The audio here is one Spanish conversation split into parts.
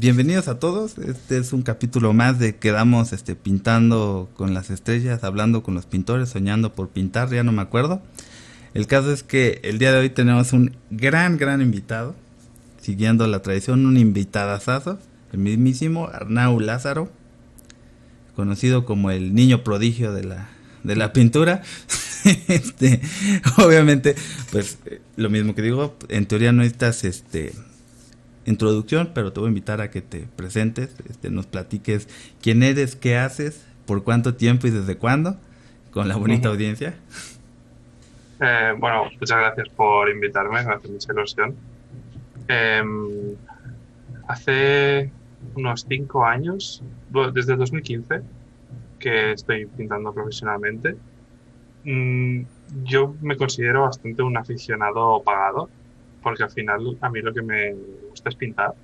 bienvenidos a todos. Este es un capítulo más de quedamos este, pintando con las estrellas, hablando con los pintores, soñando por pintar, ya no me acuerdo. El caso es que el día de hoy tenemos un gran, gran invitado, siguiendo la tradición, un invitadazazo, el mismísimo Arnau Lázaro, conocido como el niño prodigio de la, de la pintura. este, obviamente, pues lo mismo que digo, en teoría no necesitas este introducción, pero te voy a invitar a que te presentes, este, nos platiques quién eres, qué haces, por cuánto tiempo y desde cuándo, con la bonita audiencia. Eh, bueno, muchas gracias por invitarme, me hace mucha ilusión. Em, hace unos cinco años, desde 2015, que estoy pintando profesionalmente. Mm, yo me considero bastante un aficionado pagado, porque al final a mí lo que me gusta es pintar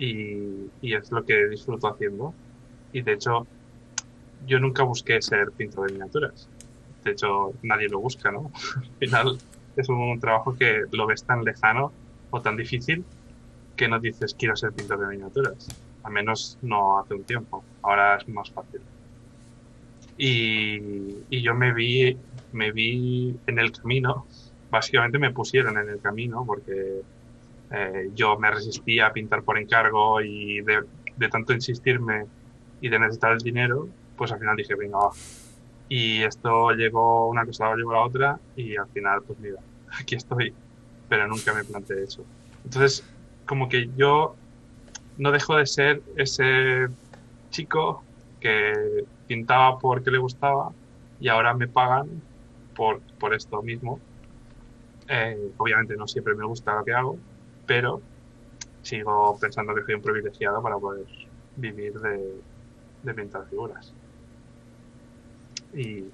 y, es lo que disfruto haciendo. Y de hecho, yo nunca busqué ser pintor de miniaturas. De hecho, nadie lo busca, ¿no? al final es un, trabajo que lo ves tan lejano o tan difícil que no dices quiero ser pintor de miniaturas. Al menos no hace un tiempo. Ahora es más fácil. Y, y yo me vi, me vi en el camino básicamente me pusieron en el camino porque eh, yo me resistía a pintar por encargo y de, tanto insistirme y de necesitar el dinero, pues al final dije, venga, va. Y esto llegó, una cosa llegó la otra y al final, pues mira, aquí estoy, pero nunca me planteé eso. Entonces, como que yo no dejo de ser ese chico que pintaba porque le gustaba y ahora me pagan por, por esto mismo eh, obviamente no siempre me gusta lo que hago, pero sigo pensando que soy un privilegiado para poder vivir de, pintar figuras. Y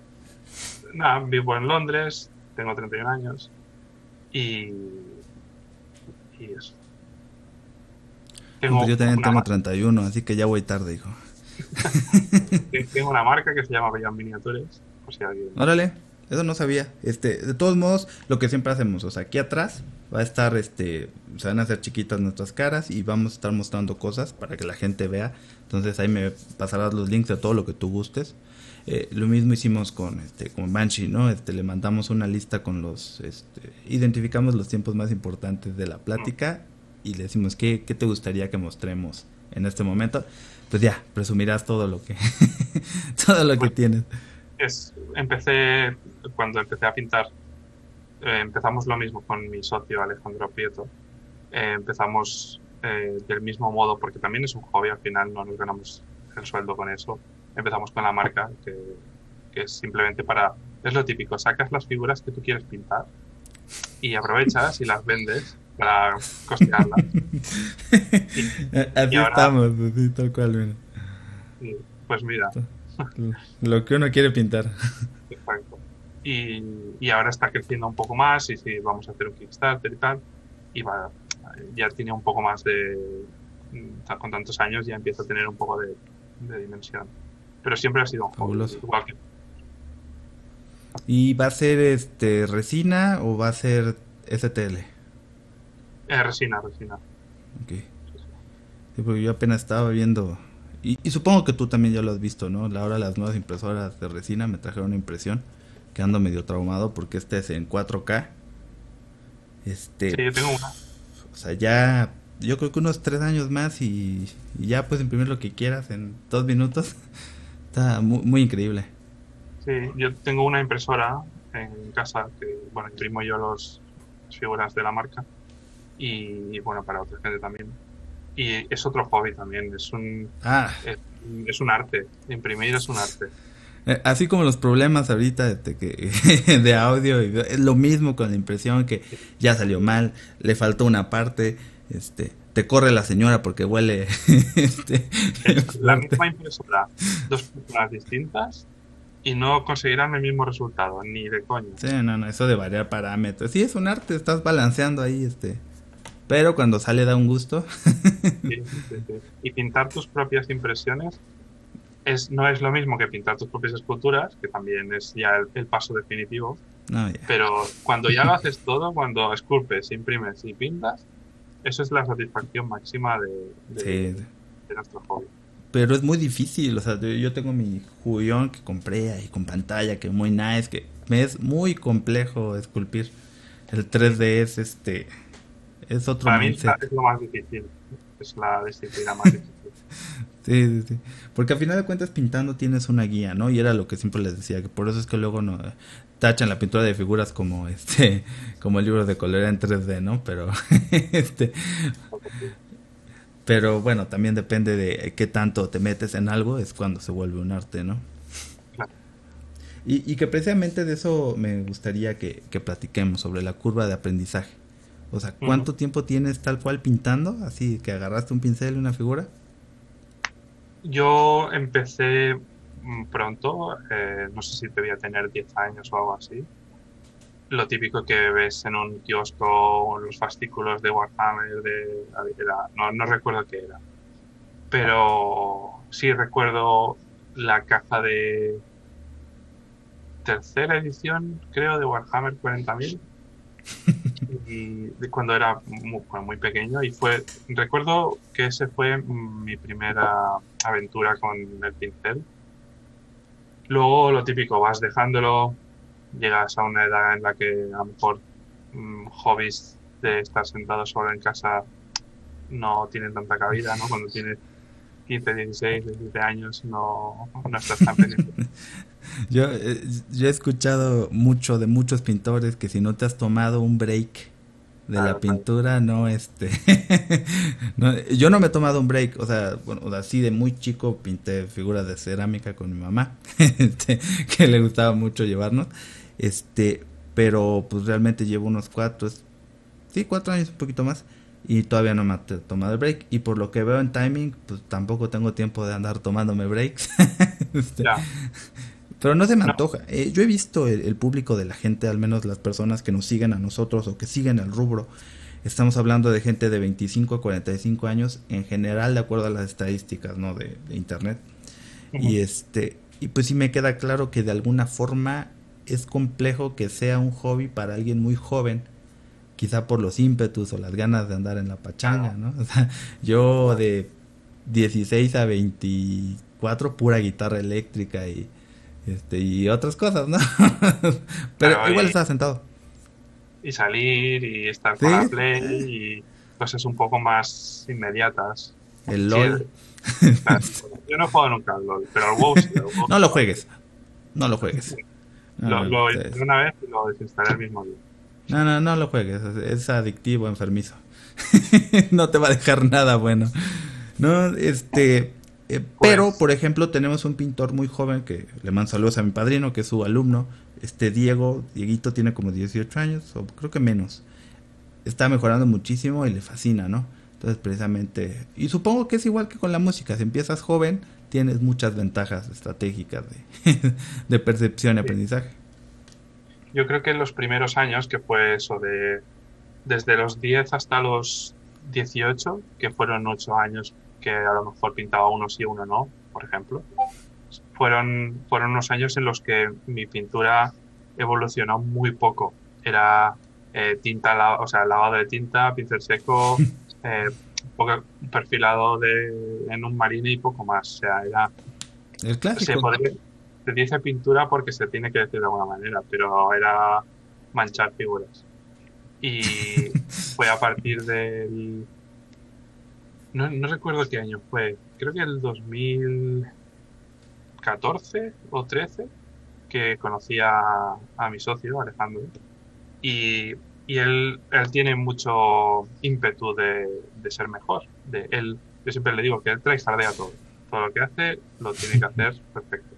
nada, vivo en Londres, tengo 31 años y, y eso. Tengo yo también tengo 31, así que ya voy tarde, hijo. tengo una marca que se llama Bellan Miniatures. si alguien... Órale. Eso no sabía. Este, de todos modos, lo que siempre hacemos, o sea, aquí atrás va a estar, este, se van a hacer chiquitas nuestras caras y vamos a estar mostrando cosas para que la gente vea. Entonces ahí me pasarás los links de todo lo que tú gustes. Eh, lo mismo hicimos con, este, con Banshee, ¿no? Este, le mandamos una lista con los, este, identificamos los tiempos más importantes de la plática y le decimos qué, qué te gustaría que mostremos en este momento. Pues ya, presumirás todo lo que, todo lo que tienes es, empecé, cuando empecé a pintar, eh, empezamos lo mismo con mi socio Alejandro Prieto. Eh, empezamos eh, del mismo modo, porque también es un hobby, al final no nos ganamos el sueldo con eso. Empezamos con la marca, que, que es simplemente para, es lo típico, sacas las figuras que tú quieres pintar y aprovechas y las vendes para costearlas. Así estamos, tal cual. pues mira, Lo que uno quiere pintar. Exacto. Y, y, ahora está creciendo un poco más y sí, vamos a hacer un Kickstarter y tal. Y va, ya tiene un poco más de... Con tantos años ya empieza a tener un poco de, dimensión. Pero siempre ha sido un juego. Igual que... ¿Y va a ser este resina o va a ser STL? Eh, resina, resina. Ok. Sí, porque yo apenas estaba viendo y, supongo que tú también ya lo has visto, ¿no? Ahora las nuevas impresoras de resina me trajeron una impresión que ando medio traumado porque este es en 4K. Este, sí, yo tengo una. O sea, ya yo creo que unos tres años más y, ya puedes imprimir lo que quieras en dos minutos. Está muy, muy, increíble. Sí, yo tengo una impresora en casa que, bueno, imprimo yo los, las figuras de la marca y, bueno, para otra gente también y es otro hobby también, es un, ah. es, un arte, imprimir es un arte. Eh, así como los problemas ahorita de, que, de audio, es lo mismo con la impresión que ya salió mal, le faltó una parte, este, te corre la señora porque huele. Este, la misma impresora, dos personas distintas y no conseguirán el mismo resultado, ni de coño. Sí, no, no, eso de variar parámetros. Sí, es un arte, estás balanceando ahí, este. Pero cuando sale da un gusto. Y pintar tus propias impresiones es, no es lo mismo que pintar tus propias esculturas, que también es ya el, paso definitivo. Pero cuando ya lo haces todo, cuando esculpes, imprimes y pintas, eso es la satisfacción máxima de, nuestro hobby. Pero es muy difícil, o sea, yo tengo mi juguillón que compré ahí con pantalla, que muy nice, que me es muy complejo esculpir. El 3D es este es otro Para mí es lo más difícil, es la disciplina más difícil. Sí, sí, sí. Porque al final de cuentas pintando tienes una guía, ¿no? Y era lo que siempre les decía, que por eso es que luego no tachan la pintura de figuras como este como el libro de color en 3D, ¿no? Pero este pero bueno, también depende de qué tanto te metes en algo, es cuando se vuelve un arte, ¿no? Y, y que precisamente de eso me gustaría que, que platiquemos, sobre la curva de aprendizaje. O sea, ¿cuánto tiempo tienes tal cual pintando? Así que agarraste un pincel y una figura. Yo empecé mm, pronto, eh, no sé si debía tener 10 años o algo así. Lo típico que ves en un kiosco los fascículos de Warhammer, de, no, no recuerdo qué era. Pero sí recuerdo la caja de tercera edición, creo, de Warhammer 40.000. y cuando era muy, muy, pequeño y fue recuerdo que ese fue mi primera aventura con el pincel. Luego lo típico vas dejándolo llegas a una edad en la que a lo mejor mm, hobbies de estar sentado solo en casa no tienen tanta cabida no cuando tienes 15, 16, 17 años no, no estás tan pendiente Yo, eh, yo he escuchado mucho de muchos pintores que si no te has tomado un break de la pintura, no, este, yo no me he tomado un break, o sea, bueno, así de muy chico pinté figuras de cerámica con mi mamá, este, que le gustaba mucho llevarnos, este, pero pues realmente llevo unos cuatro, sí, cuatro años, un poquito más, y todavía no me he tomado el break, y por lo que veo en timing, pues tampoco tengo tiempo de andar tomándome breaks. este, pero no se me antoja. Eh, yo he visto el, público de la gente, al menos las personas que nos siguen a nosotros o que siguen el rubro. Estamos hablando de gente de 25 a 45 años, en general, de acuerdo a las estadísticas ¿no? de, internet. Y este y pues sí me queda claro que de alguna forma es complejo que sea un hobby para alguien muy joven, quizá por los ímpetus o las ganas de andar en la pachanga, ¿no? yo de 16 a 24 pura guitarra eléctrica y este, y otras cosas, ¿no? Pero igual estaba sentado. Y salir y estar con la play y cosas un poco más inmediatas. El LOL. yo no juego nunca al LOL, pero al WoW sí. no lo juegues. No lo juegues. lo, lo una vez y lo desinstalé el mismo día. No, no, no lo juegues. Es adictivo, enfermizo. no te va a dejar nada bueno. No, este. Eh, pero, pues por ejemplo, tenemos un pintor muy joven que le mando saludos a mi padrino, que es su alumno, este Diego, Dieguito tiene como 18 años, o creo que menos. Está mejorando muchísimo y le fascina, ¿no? Entonces, precisamente, y supongo que es igual que con la música, si empiezas joven, tienes muchas ventajas estratégicas de, de percepción y aprendizaje. Yo creo que en los primeros años, que fue eso de desde los 10 hasta los 18, que fueron 8 años que a lo mejor pintaba uno sí, uno no, por ejemplo. Fueron, fueron unos años en los que mi pintura evolucionó muy poco. Era eh, tinta, o sea, lavado de tinta, pincel seco, eh, poco perfilado de, en un marine y poco más. O sea, era... El clásico. Se, dice pintura porque se tiene que decir de alguna manera, pero era manchar figuras. Y fue a partir del no, recuerdo qué año fue, creo que el 2014 o 13, que conocí a, mi socio, Alejandro, y, y él, él, tiene mucho ímpetu de, de, ser mejor. De él, yo siempre le digo que él trae a todo. Todo lo que hace lo tiene que hacer perfecto.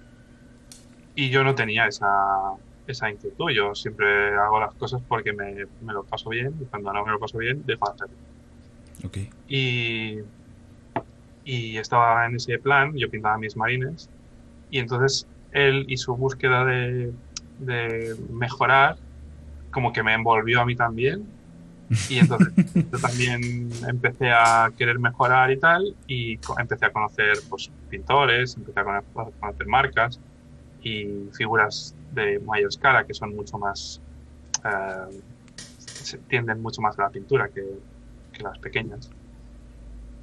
Y yo no tenía esa, esa inquietud. Yo siempre hago las cosas porque me, me, lo paso bien y cuando no me lo paso bien, dejo de Y, y estaba en ese plan, yo pintaba mis marines, y entonces él y su búsqueda de, de mejorar como que me envolvió a mí también. Y entonces yo también empecé a querer mejorar y tal, y empecé a conocer pues, pintores, empecé a conocer marcas y figuras de mayor escala que son mucho más, eh, tienden mucho más a la pintura que, que las pequeñas.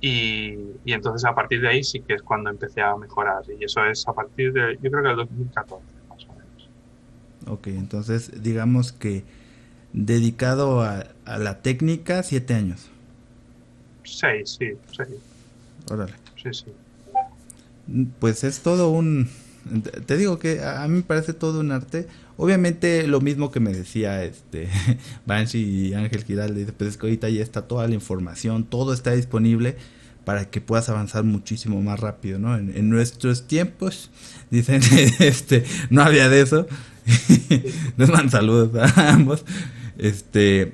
Y, y, entonces a partir de ahí sí que es cuando empecé a mejorar. Y eso es a partir de, yo creo que el 2014, más o menos. Ok, entonces digamos que dedicado a, a la técnica, siete años. Seis, sí, seis. Órale. Sí, sí. Pues es todo un... Te digo que a mí me parece todo un arte. Obviamente lo mismo que me decía este Banshee y Ángel Giralde, pues es que ahorita ya está toda la información, todo está disponible para que puedas avanzar muchísimo más rápido, ¿no? En, nuestros tiempos, dicen, este, no había de eso. Les mando saludos a ambos. Este,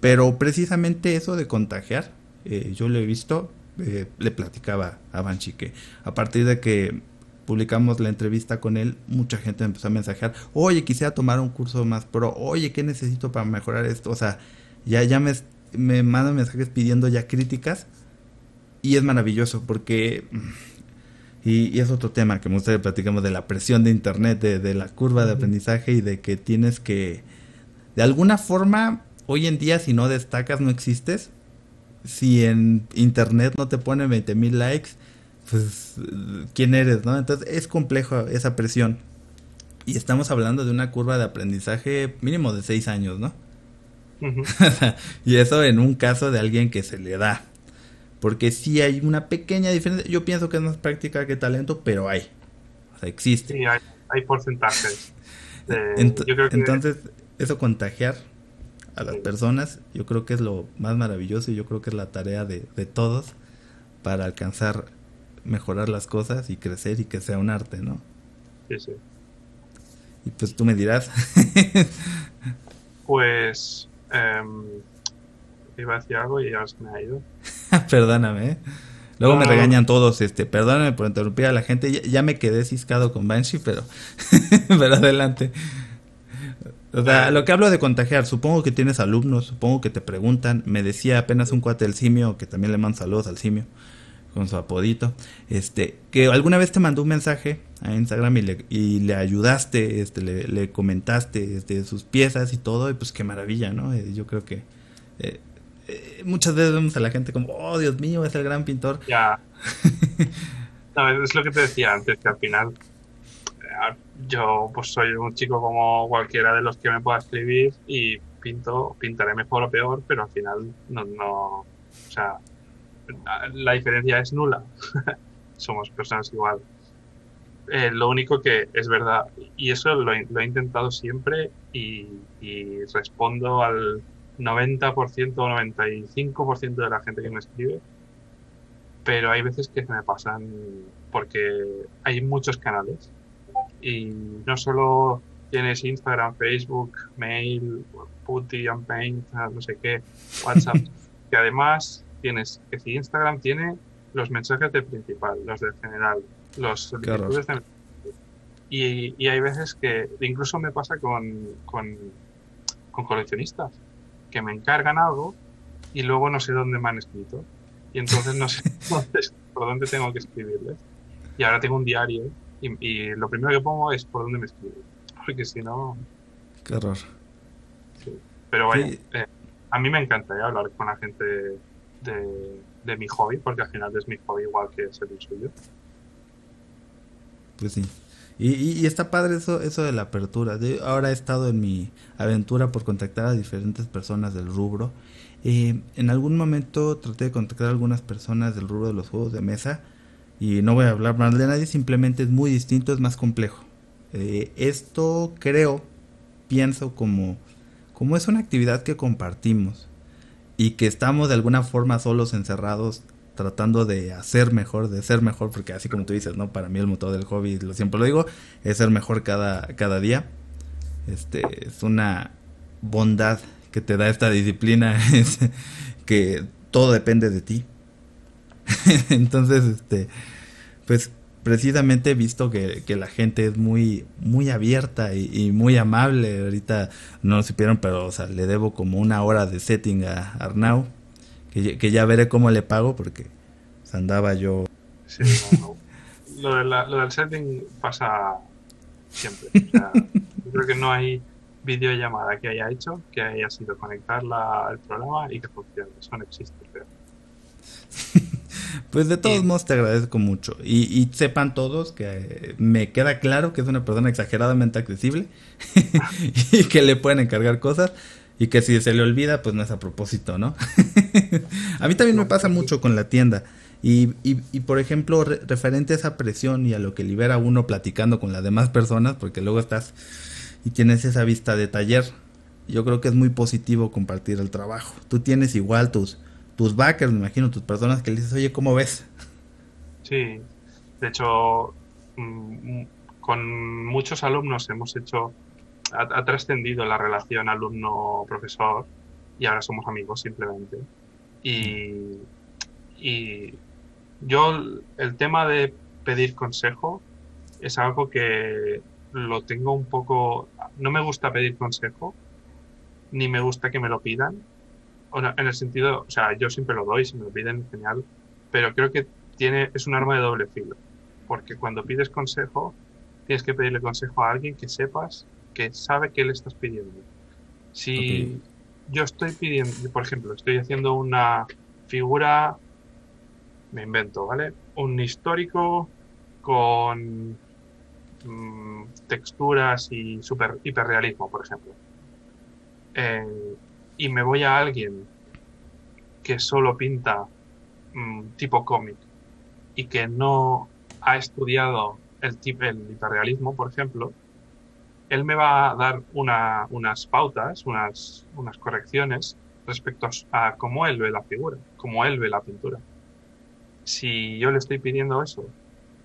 pero precisamente eso de contagiar, eh, yo lo he visto, eh, le platicaba a Banshee que a partir de que publicamos la entrevista con él, mucha gente empezó a mensajear, oye, quisiera tomar un curso más pro, oye, ¿qué necesito para mejorar esto? O sea, ya, ya me, me mandan mensajes pidiendo ya críticas y es maravilloso porque... Y, es otro tema que me gustaría platicamos de la presión de internet, de, de la curva de aprendizaje y de que tienes que, de alguna forma, hoy en día si no destacas no existes. Si en internet no te pone 20 mil likes, pues quién eres, ¿no? Entonces es complejo esa presión. Y estamos hablando de una curva de aprendizaje mínimo de seis años, ¿no? y eso en un caso de alguien que se le da. Porque sí hay una pequeña diferencia. Yo pienso que es más práctica que talento, pero hay. O sea, existe. Sí, hay, porcentajes. Entonces, eso contagiar a las personas, yo creo que es lo más maravilloso y yo creo que es la tarea de, de todos para alcanzar mejorar las cosas y crecer y que sea un arte, ¿no? Sí, sí. Y pues tú me dirás. pues eh, iba a decir algo y ya se me ha ido. Perdóname. ¿eh? Luego me regañan todos, este, perdóname por interrumpir a la gente, ya, me quedé ciscado con Banshee, pero, pero adelante. O sea, lo que hablo de contagiar, supongo que tienes alumnos, supongo que te preguntan, me decía apenas un cuate del simio, que también le mando saludos al simio, con su apodito, este, que alguna vez te mandó un mensaje a Instagram y le, y le ayudaste, este, le, comentaste este, sus piezas y todo, y pues qué maravilla, ¿no? Eh, yo creo que eh, eh, muchas veces vemos a la gente como, oh Dios mío, es el gran pintor. Ya. no, es lo que te decía antes, que al final yo pues soy un chico como cualquiera de los que me pueda escribir y pinto, pintaré mejor o peor, pero al final no, no o sea, la diferencia es nula. Somos personas igual. Eh, lo único que es verdad, y eso lo, he intentado siempre y, respondo al 90% o 95% de la gente que me escribe, pero hay veces que se me pasan porque hay muchos canales y no solo tienes Instagram, Facebook, Mail, Putty, Paint, no sé qué, WhatsApp, que además tienes que si Instagram tiene los mensajes del principal, los del general, los solicitudes y, y, hay veces que incluso me pasa con, con, coleccionistas que me encargan algo y luego no sé dónde me han escrito. Y entonces no sé por dónde tengo que escribirles. Y ahora tengo un diario y, lo primero que pongo es por dónde me escriben porque si no qué horror. Pero bueno eh, a mí me encanta hablar con la gente de, mi hobby, porque al final es mi hobby igual que es el suyo. Pues sí. Y, está padre eso, eso de la apertura. ahora he estado en mi aventura por contactar a diferentes personas del rubro. Eh, en algún momento traté de contactar a algunas personas del rubro de los juegos de mesa. Y no voy a hablar mal de nadie, simplemente es muy distinto, es más complejo. Eh, esto creo, pienso como, como es una actividad que compartimos y que estamos de alguna forma solos encerrados tratando de hacer mejor, de ser mejor, porque así como tú dices, ¿no? Para mí el motor del hobby, lo siempre lo digo, es ser mejor cada, cada día. Este, es una bondad que te da esta disciplina, es que todo depende de ti. Entonces, este, pues precisamente he visto que, la gente es muy, muy abierta y, muy amable. Ahorita no lo supieron, pero o sea, le debo como una hora de setting a Arnau, que, que ya veré cómo le pago porque pues, andaba yo. Sí, Lo, lo, del setting pasa siempre. yo creo que no hay videollamada que haya hecho, que haya sido conectarla al programa y que funcione. Eso no existe, pero... Pues de todos modos te agradezco mucho. Y, sepan todos que eh, me queda claro que es una persona exageradamente accesible y que le pueden encargar cosas y que si se le olvida, pues no es a propósito, ¿no? a mí también me pasa mucho con la tienda. Y, y, por ejemplo, referente a esa presión y a lo que libera uno platicando con las demás personas, porque luego estás y tienes esa vista de taller, yo creo que es muy positivo compartir el trabajo. Tú tienes igual tus, tus backers, me imagino, tus personas que le dices, oye, ¿cómo ves? Sí, de hecho, mm, con muchos alumnos hemos hecho, ha, trascendido la relación alumno-profesor y ahora somos amigos simplemente. Y, y yo, el tema de pedir consejo es algo que lo tengo un poco, no me gusta pedir consejo, ni me gusta que me lo pidan, en el sentido, o sea, yo siempre lo doy, si me lo piden, genial, pero creo que tiene, es un arma de doble filo, porque cuando pides consejo, tienes que pedirle consejo a alguien que sepas que sabe qué le estás pidiendo. Si yo estoy pidiendo, por ejemplo, estoy haciendo una figura, me invento, ¿vale? Un histórico con mm, texturas y super hiperrealismo, por ejemplo. Eh, y me voy a alguien que solo pinta mm, tipo cómic y que no ha estudiado el, el hiperrealismo, por ejemplo, él me va a dar unas pautas, unas, unas correcciones respecto a, cómo él ve la figura, cómo él ve la pintura. Si yo le estoy pidiendo eso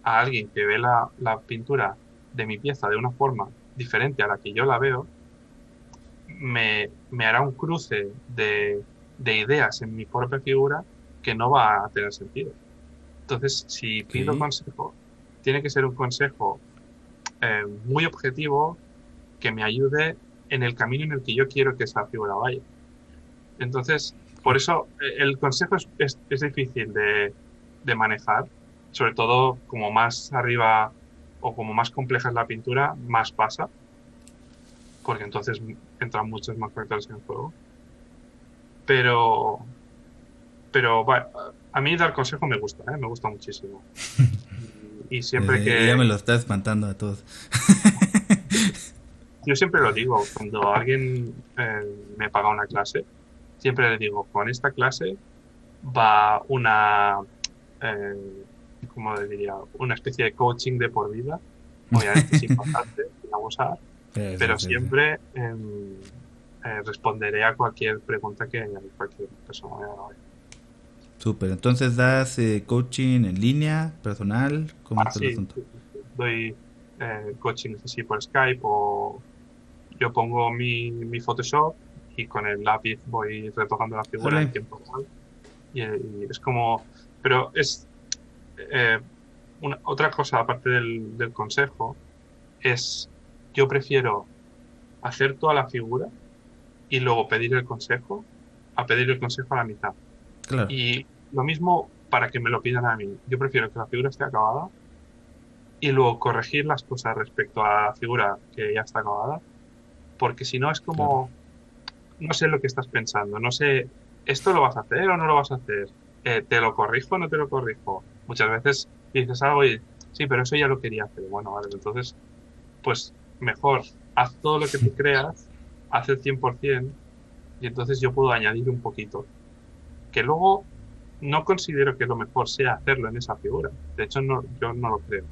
a alguien que ve la, la pintura de mi pieza de una forma diferente a la que yo la veo, me, hará un cruce de, ideas en mi propia figura que no va a tener sentido. Entonces, si pido consejo, tiene que ser un consejo eh, muy objetivo que me ayude en el camino en el que yo quiero que esa figura vaya. Entonces, por eso eh, el consejo es, es, difícil de, de, manejar, sobre todo como más arriba o como más compleja es la pintura, más pasa porque entonces entran muchos más factores en juego. Pero, pero bueno, a mí dar consejo me gusta, ¿eh? me gusta muchísimo. Y, siempre que... Ya me lo está espantando a todos. Yo siempre lo digo, cuando alguien eh, me paga una clase, siempre le digo, con esta clase va una, eh, ¿cómo le diría? Una especie de coaching de por vida. Obviamente es importante, vamos pero siempre em, eh, responderé a cualquier pregunta que cualquier persona me haga. Súper, entonces das eh, coaching en línea, personal, ¿cómo ah, sí, Doy eh, coaching así por Skype o yo pongo mi, mi Photoshop y con el lápiz voy retocando la figura en tiempo real. Y, es como, pero es una, otra cosa aparte del, del consejo es yo prefiero hacer toda la figura y luego pedir el consejo a pedir el consejo a la mitad. Y lo mismo para que me lo pidan a mí. Yo prefiero que la figura esté acabada y luego corregir las cosas respecto a la figura que ya está acabada, porque si no es como, no sé lo que estás pensando, no sé, ¿esto lo vas a hacer o no lo vas a hacer? Eh, ¿Te lo corrijo o no te lo corrijo? Muchas veces dices algo y, sí, pero eso ya lo quería hacer. Bueno, vale, entonces, pues mejor haz todo lo que tú creas, haz el 100% y entonces yo puedo añadir un poquito. Que luego no considero que lo mejor sea hacerlo en esa figura. De hecho, no, yo no lo creo.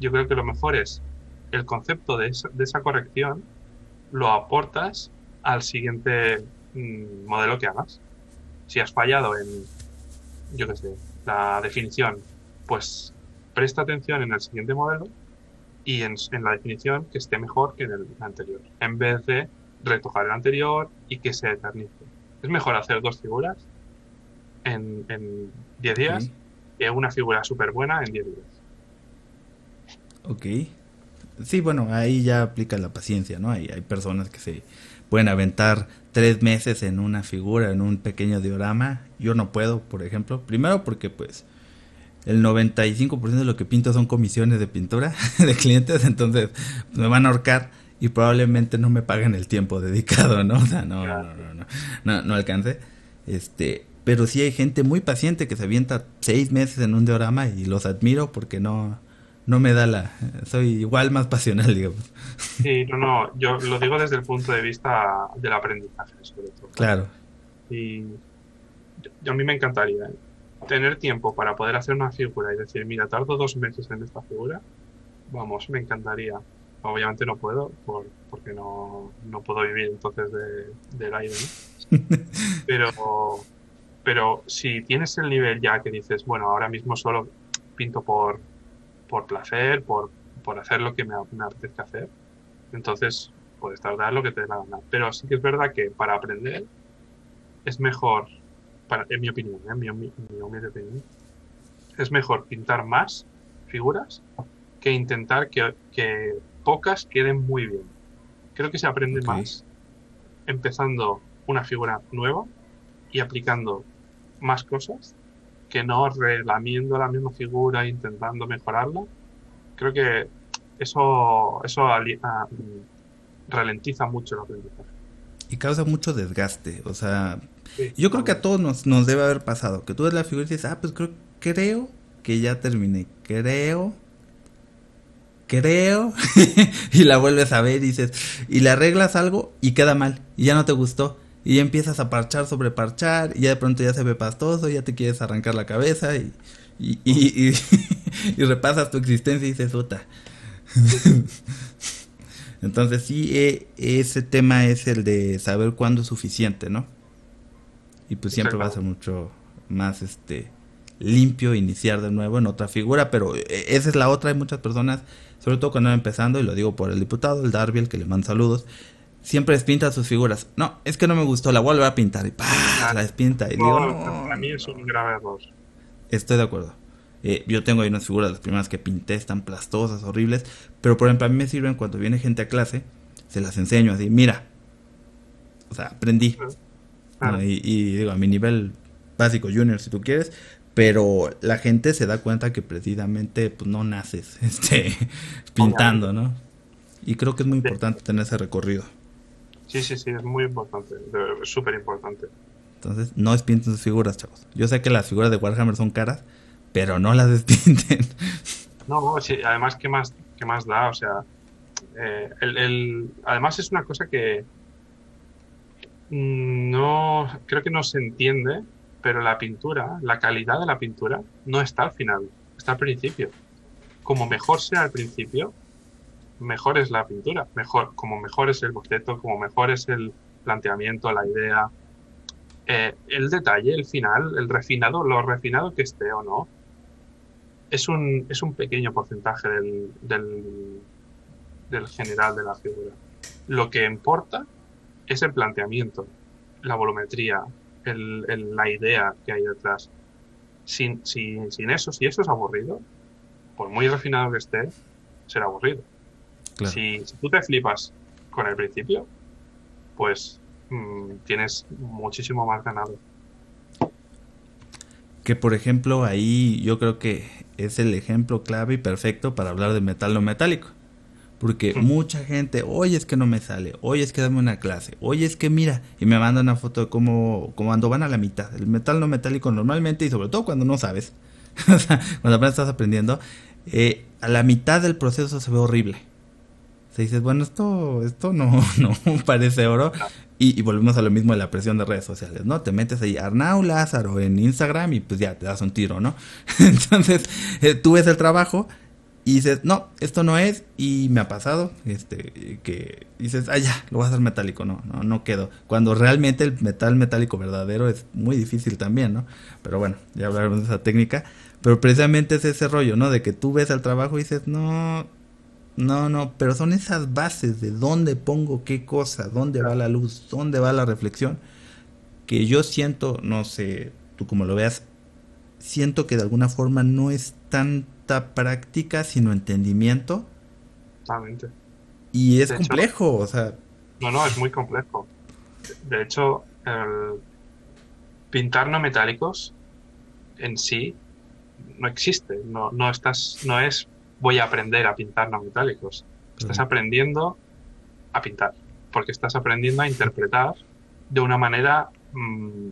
Yo creo que lo mejor es el concepto de esa, de esa corrección, lo aportas al siguiente mm, modelo que hagas. Si has fallado en, yo qué sé, la definición, pues presta atención en el siguiente modelo y en, la definición que esté mejor que en el anterior, en vez de retocar el anterior y que se eternice. Es mejor hacer dos figuras en 10 días que una figura súper buena en 10 días. Ok. Sí, bueno, ahí ya aplica la paciencia, ¿no? Hay, hay personas que se pueden aventar tres meses en una figura, en un pequeño diorama. Yo no puedo, por ejemplo. Primero porque pues el 95% de lo que pinto son comisiones de pintura de clientes, entonces me van a ahorcar. y probablemente no me paguen el tiempo dedicado, ¿no? O sea, no, no, no, no, no, no alcance. Este, pero sí hay gente muy paciente que se avienta seis meses en un diorama y los admiro porque no, no me da la... Soy igual más pasional, digamos. Sí, no, no, yo lo digo desde el punto de vista del aprendizaje, sobre todo. Claro. Y yo, a mí me encantaría ¿eh? Tener tiempo para poder hacer una figura y decir, mira, tardo dos meses en esta figura. Vamos, me encantaría. Obviamente no puedo, por, porque no, no, puedo vivir entonces de, del aire, ¿no? Pero pero si tienes el nivel ya que dices, bueno, ahora mismo solo pinto por, por placer, por, por hacer lo que me, me apetezca hacer, entonces puedes tardar lo que te dé la gana. Pero sí que es verdad que para aprender es mejor, para, en mi opinión, ¿eh? en mi, humilde opinión, es mejor pintar más figuras que intentar que, que, pocas queden muy bien. Creo que se aprende más empezando una figura nueva y aplicando más cosas que no relamiendo la misma figura e intentando mejorarla. Creo que eso, eso ralentiza mucho el aprendizaje. Y causa mucho desgaste. O sea, yo creo que a todos nos, nos debe haber pasado. Que tú ves la figura y dices, ah, pues creo, creo que ya terminé. Creo. Creo. y la vuelves a ver y dices, y le arreglas algo y queda mal. Y ya no te gustó y ya empiezas a parchar sobre parchar, y ya de pronto ya se ve pastoso, ya te quieres arrancar la cabeza y, y, y, repasas tu existencia y dices, puta. Entonces sí, e, ese tema es el de saber cuándo es suficiente, ¿no? Y pues siempre va a ser mucho más este limpio iniciar de nuevo en otra figura, pero e, esa es la otra, hay muchas personas, sobre todo cuando van empezando, y lo digo por el diputado, el Darby, que le manda saludos, siempre despinta sus figuras. No, es que no me gustó, la vuelve a pintar y ¡pah! la despinta. Y digo, no, para mí es un grave error. Estoy de acuerdo. Eh, yo tengo ahí unas figuras, las primeras que pinté están plastosas, horribles, pero por ejemplo a mí me sirven cuando viene gente a clase, se las enseño así, mira, o sea, aprendí. Y, digo, a mi nivel básico, junior, si tú quieres, pero la gente se da cuenta que precisamente pues, no naces este, pintando, ¿no? Y creo que es muy importante tener ese recorrido. Sí, sí, sí, es muy importante, súper importante. Entonces, no despinten sus figuras, chavos. Yo sé que las figuras de Warhammer son caras, pero no las despinten. No, sí, además, ¿qué más, qué más da? O sea, eh, el, el, además es una cosa que no, creo que no se entiende, pero la pintura, la calidad de la pintura, no está al final, está al principio. Como mejor sea al principio, mejor es la pintura, mejor, como mejor es el boceto, como mejor es el planteamiento, la idea, eh, el detalle, el final, el refinado, lo refinado que esté o no, es un, es un pequeño porcentaje del, del, general de la figura. Lo que importa es el planteamiento, la volumetría, el, la idea que hay detrás. Sin, sin, sin eso, si eso es aburrido, por muy refinado que esté, será aburrido. Si, tú te flipas con el principio, pues mm, tienes muchísimo más ganado. Que por ejemplo ahí yo creo que es el ejemplo clave y perfecto para hablar de metal no metálico. Porque mucha gente, oye es que no me sale, oye es que dame una clase, oye es que mira, y me manda una foto de cómo, cuando van a la mitad. El metal no metálico normalmente, y sobre todo cuando no sabes, cuando apenas estás aprendiendo, eh, a la mitad del proceso se ve horrible se dices, bueno, esto, esto no, no parece oro. Y, volvemos a lo mismo de la presión de redes sociales, ¿no? Te metes ahí Arnau Lázaro en Instagram y pues ya te das un tiro, ¿no? Entonces, eh, tú ves el trabajo y dices, no, esto no es, y me ha pasado, este, que dices, ah, ya, lo voy a hacer metálico, no, no, no quedo. Cuando realmente el metal metálico verdadero es muy difícil también, ¿no? Pero bueno, ya hablaremos de esa técnica. Pero precisamente es ese rollo, ¿no? De que tú ves el trabajo y dices, no, no, no, pero son esas bases de dónde pongo qué cosa, dónde va la luz, dónde va la reflexión, que yo siento, no sé, tú como lo veas, siento que de alguna forma no es tanta práctica, sino entendimiento. Y es complejo, o sea. No, no, es muy complejo. De hecho, el pintar no metálicos en sí no existe, no, no estás, no es voy a aprender a pintar no metálicos. Estás aprendiendo a pintar, porque estás aprendiendo a interpretar de una manera, mm,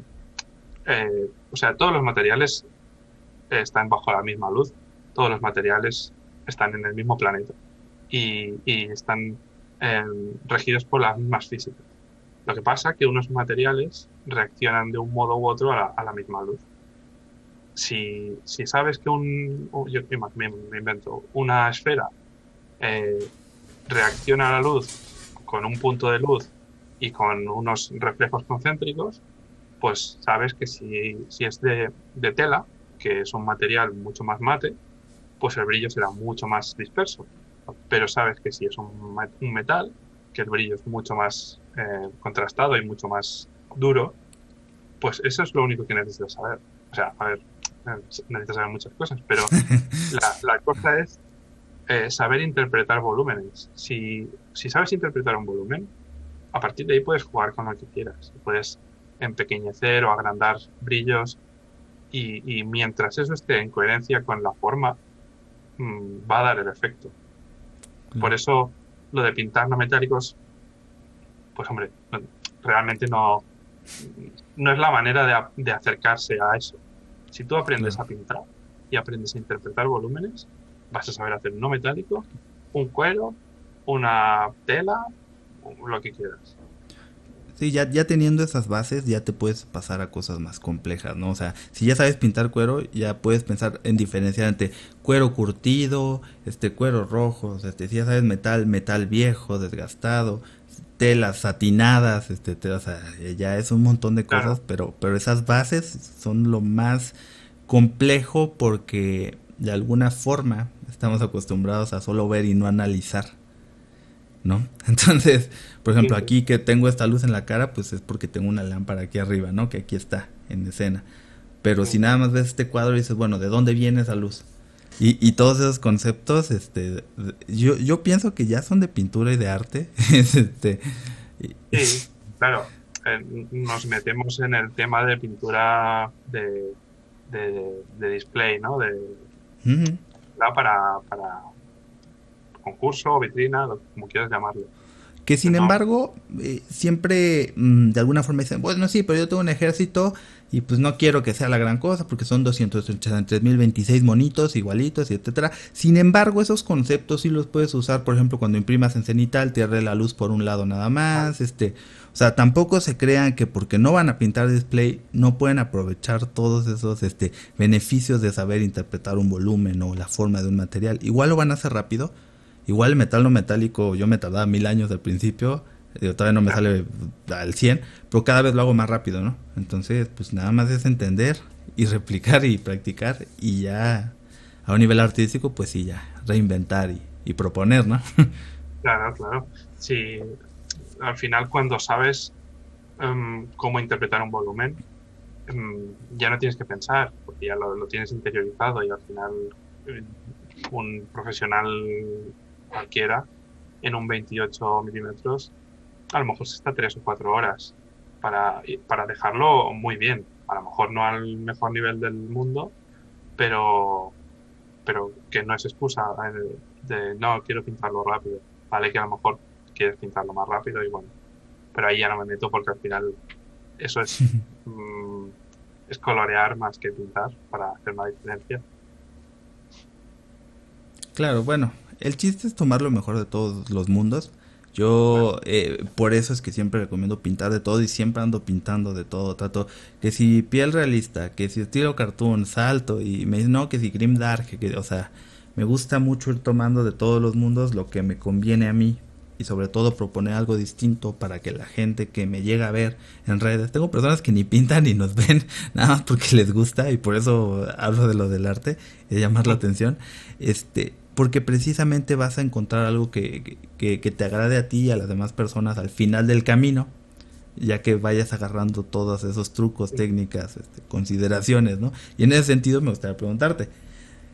eh, o sea, todos los materiales están bajo la misma luz, todos los materiales están en el mismo planeta y, están em, regidos por las mismas físicas. Lo que pasa es que unos materiales reaccionan de un modo u otro a la, misma luz. Si, sabes que un, yo me, me invento, una esfera eh, reacciona a la luz con un punto de luz y con unos reflejos concéntricos, pues sabes que si, es de, tela, que es un material mucho más mate, pues el brillo será mucho más disperso. Pero sabes que si es un, metal, que el brillo es mucho más eh, contrastado y mucho más duro, pues eso es lo único que necesitas saber. O sea, a ver, necesitas saber muchas cosas, pero la, cosa es eh, saber interpretar volúmenes. Si, si sabes interpretar un volumen, a partir de ahí puedes jugar con lo que quieras. Puedes empequeñecer o agrandar brillos y, mientras eso esté en coherencia con la forma, va a dar el efecto. Por eso lo de pintar no metálicos, pues hombre, realmente no, no es la manera de, acercarse a eso. Si tú aprendes a pintar y aprendes a interpretar volúmenes, vas a saber hacer un no metálico, un cuero, una tela, lo que quieras. Sí, ya, ya teniendo esas bases, ya te puedes pasar a cosas más complejas, ¿no? O sea, si ya sabes pintar cuero, ya puedes pensar en diferenciar entre cuero curtido, este cuero rojo, este, si ya sabes metal, metal viejo, desgastado, telas satinadas, este, sea, ya es un montón de cosas, pero, pero esas bases son lo más complejo porque de alguna forma estamos acostumbrados a solo ver y no analizar. ¿No? Entonces, por ejemplo, aquí que tengo esta luz en la cara, pues es porque tengo una lámpara aquí arriba, ¿no? Que aquí está en escena. Pero si nada más ves este cuadro y dices, bueno, ¿de dónde viene esa luz? Y, y todos esos conceptos, este, yo, yo pienso que ya son de pintura y de arte. este, sí, claro. Eh, nos metemos en el tema de pintura de, de, display, ¿no? De, para, para concurso, vitrina, como quieras llamarlo. Que sin embargo, eh, siempre mm, de alguna forma dicen, bueno, sí, pero yo tengo un ejército y pues no quiero que sea la gran cosa porque son 283.026 monitos igualitos y etcétera. Sin embargo, esos conceptos sí los puedes usar, por ejemplo, cuando imprimas en cenital, te la luz por un lado nada más, este, o sea, tampoco se crean que porque no van a pintar display no pueden aprovechar todos esos este beneficios de saber interpretar un volumen o la forma de un material. Igual lo van a hacer rápido, Igual el metal no metálico, yo me tardaba mil años al principio, eh, todavía no me sale al 100, pero cada vez lo hago más rápido, ¿no? Entonces, pues nada más es entender y replicar y practicar y ya a un nivel artístico, pues sí, ya reinventar y, proponer, ¿no? Claro, claro. Sí, al final cuando sabes em, cómo interpretar un volumen, em, ya no tienes que pensar, porque ya lo, tienes interiorizado y al final eh, un profesional cualquiera en un 28 milímetros, a lo mejor se está tres o cuatro horas para, para dejarlo muy bien. A lo mejor no al mejor nivel del mundo, pero, pero que no es excusa de, no quiero pintarlo rápido. Vale, que a lo mejor quieres pintarlo más rápido y bueno, pero ahí ya no me meto porque al final eso es, mm, es colorear más que pintar para hacer una diferencia. Claro, bueno, el chiste es tomar lo mejor de todos los mundos. Yo eh, por eso es que siempre recomiendo pintar de todo y siempre ando pintando de todo. Trato que si piel realista, que si estilo cartoon, salto y me dicen no, que si grim dark, que, o sea, me gusta mucho ir tomando de todos los mundos lo que me conviene a mí y sobre todo proponer algo distinto para que la gente que me llega a ver en redes, tengo personas que ni pintan ni nos ven nada más porque les gusta y por eso hablo de lo del arte, de llamar la atención, este porque precisamente vas a encontrar algo que, te agrade a ti y a las demás personas al final del camino, ya que vayas agarrando todos esos trucos, técnicas, este, consideraciones, ¿no? Y en ese sentido me gustaría preguntarte,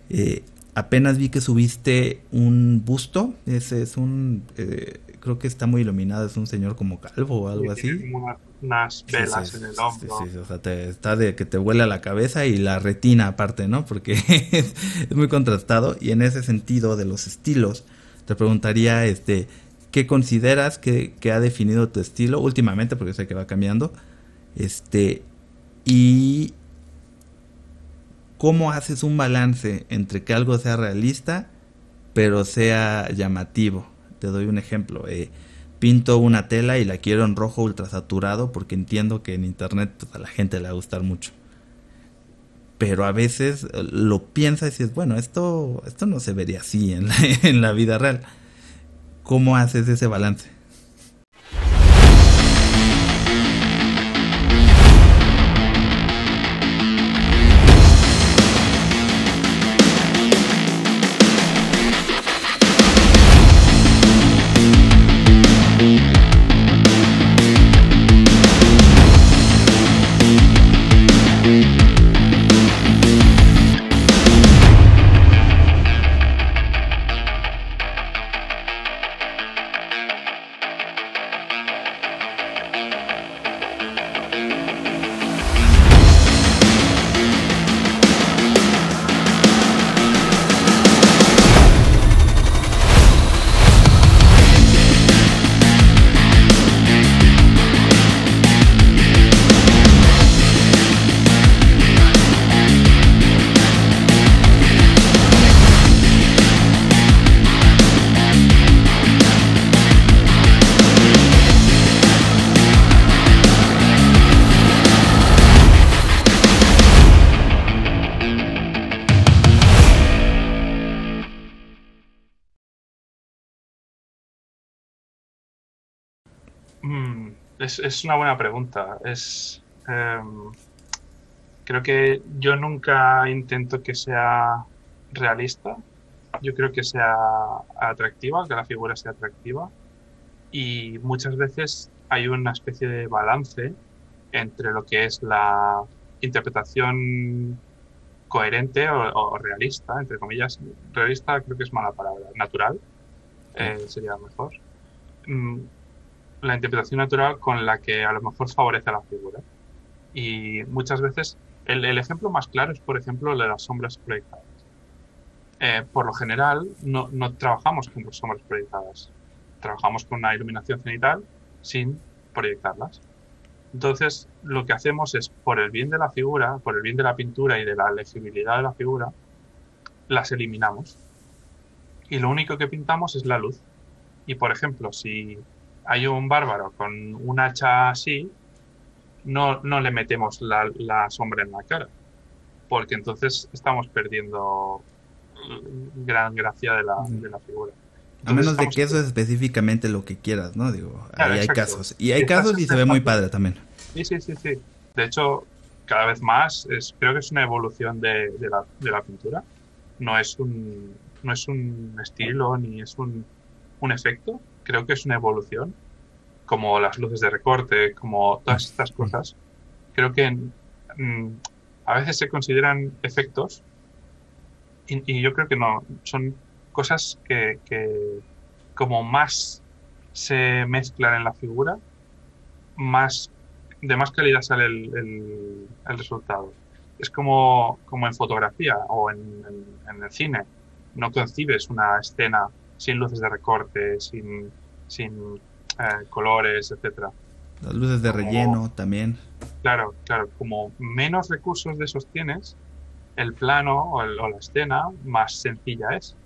eh, apenas vi que subiste un busto, ese es un, eh, creo que está muy iluminado, es un señor como calvo o algo así unas velas en el hombro. Sí, o sea, está de que te huele a la cabeza y la retina aparte, ¿no? Porque es, muy contrastado y en ese sentido de los estilos, te preguntaría, este, ¿qué consideras que, que, ha definido tu estilo últimamente? Porque sé que va cambiando. Este, y cómo haces un balance entre que algo sea realista, pero sea llamativo. Te doy un ejemplo. Eh, pinto una tela y la quiero en rojo ultrasaturado porque entiendo que en internet pues, a la gente le va a gustar mucho. Pero a veces eh, lo piensas y dices, bueno, esto, esto no se vería así en la, en la vida real. ¿Cómo haces ese balance? Es, una buena pregunta. Es, em, creo que yo nunca intento que sea realista. Yo creo que sea atractiva, que la figura sea atractiva. Y muchas veces hay una especie de balance entre lo que es la interpretación coherente o, realista, entre comillas. Realista creo que es mala palabra. Natural eh, sería mejor. La interpretación natural con la que a lo mejor favorece a la figura. Y muchas veces, el, ejemplo más claro es, por ejemplo, el de las sombras proyectadas. Eh, por lo general, no, no trabajamos con sombras proyectadas. Trabajamos con una iluminación cenital sin proyectarlas. Entonces, lo que hacemos es, por el bien de la figura, por el bien de la pintura y de la legibilidad de la figura, las eliminamos. Y lo único que pintamos es la luz. Y, por ejemplo, si hay un bárbaro con un hacha así, no, no le metemos la, sombra en la cara, porque entonces estamos perdiendo gran gracia de la, de la figura. a menos de que eso es específicamente lo que quieras, ¿no? Digo, ahí hay casos. Y hay casos y se ve muy padre también. Sí, sí, sí, sí. De hecho, cada vez más es, creo que es una evolución de, de, la, de la pintura. No es un, no es un estilo ni es un, un efecto, creo que es una evolución, como las luces de recorte, como todas estas cosas. Creo que mm, a veces se consideran efectos y, yo creo que no, son cosas que, como más se mezclan en la figura, más de más calidad sale el, resultado. Es como, como en fotografía o en, el cine. No concibes una escena sin luces de recorte, sin, sin eh, colores, etcétera. Las luces de relleno también. Claro, claro. Como menos recursos de esos tienes, el plano o, la escena más sencilla es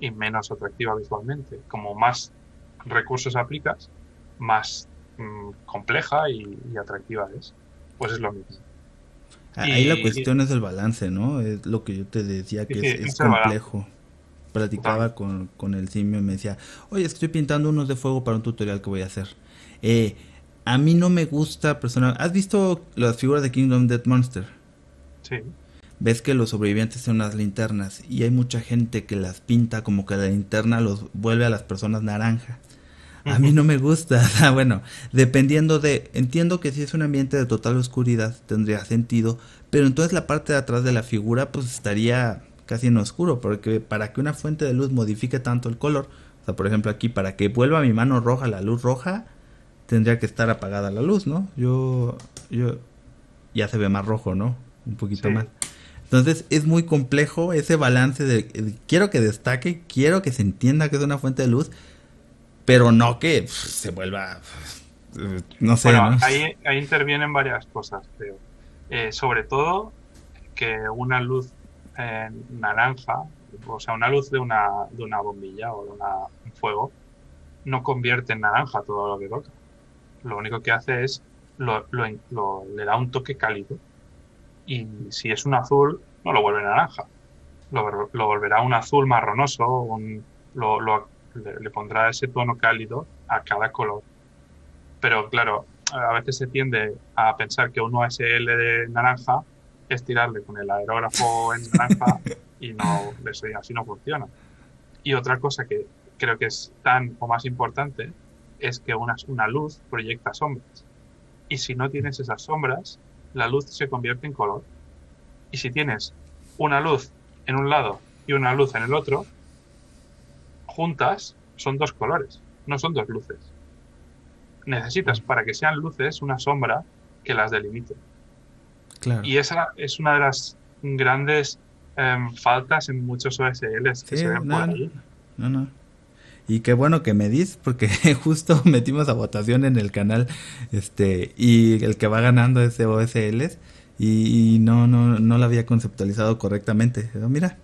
y menos atractiva visualmente. Como más recursos aplicas, más mm, compleja y, atractiva es. Pues es lo mismo. Ahí la cuestión es el balance, ¿no? Es lo que yo te decía, que es, complejo platicaba con, con, el simio y me decía, oye, estoy pintando unos de fuego para un tutorial que voy a hacer. Eh, a mí no me gusta personal. ¿Has visto las figuras de Kingdom Dead Monster? Sí. Ves que los sobrevivientes son unas linternas y hay mucha gente que las pinta como que la linterna los vuelve a las personas naranja. A mí no me gusta. bueno, dependiendo de... Entiendo que si es un ambiente de total oscuridad tendría sentido, pero entonces la parte de atrás de la figura pues estaría casi en oscuro, porque para que una fuente de luz modifique tanto el color, o sea, por ejemplo aquí, para que vuelva mi mano roja la luz roja, tendría que estar apagada la luz, ¿no? Yo, yo, ya se ve más rojo, ¿no? Un poquito más. Entonces es muy complejo ese balance de, quiero que destaque, quiero que se entienda que es una fuente de luz, pero no que se vuelva, no sé. Bueno, Ahí, ahí, intervienen varias cosas, creo. Eh, sobre todo que una luz eh, naranja, o sea, una luz de una, de una bombilla o de un fuego, no convierte en naranja todo lo que toca. Lo único que hace es lo, le da un toque cálido. Y si es un azul, no lo vuelve naranja. Lo, volverá un azul marronoso, le, le, pondrá ese tono cálido a cada color. Pero claro, a veces se tiende a pensar que un OSL de naranja es tirarle con el aerógrafo en naranja y no, eso así no funciona. Y otra cosa que creo que es tan o más importante es que una, una luz proyecta sombras. Y si no tienes esas sombras, la luz se convierte en color. Y si tienes una luz en un lado y una luz en el otro, juntas son dos colores, no son dos luces. Necesitas para que sean luces una sombra que las delimite. Y esa es una de las grandes em, faltas en muchos OSLs que se ven por ahí. No, no. Y qué bueno que me dis, porque justo metimos a votación en el canal, este, y el que va ganando ese OSL y, no, no, no lo había conceptualizado correctamente. Pero mira,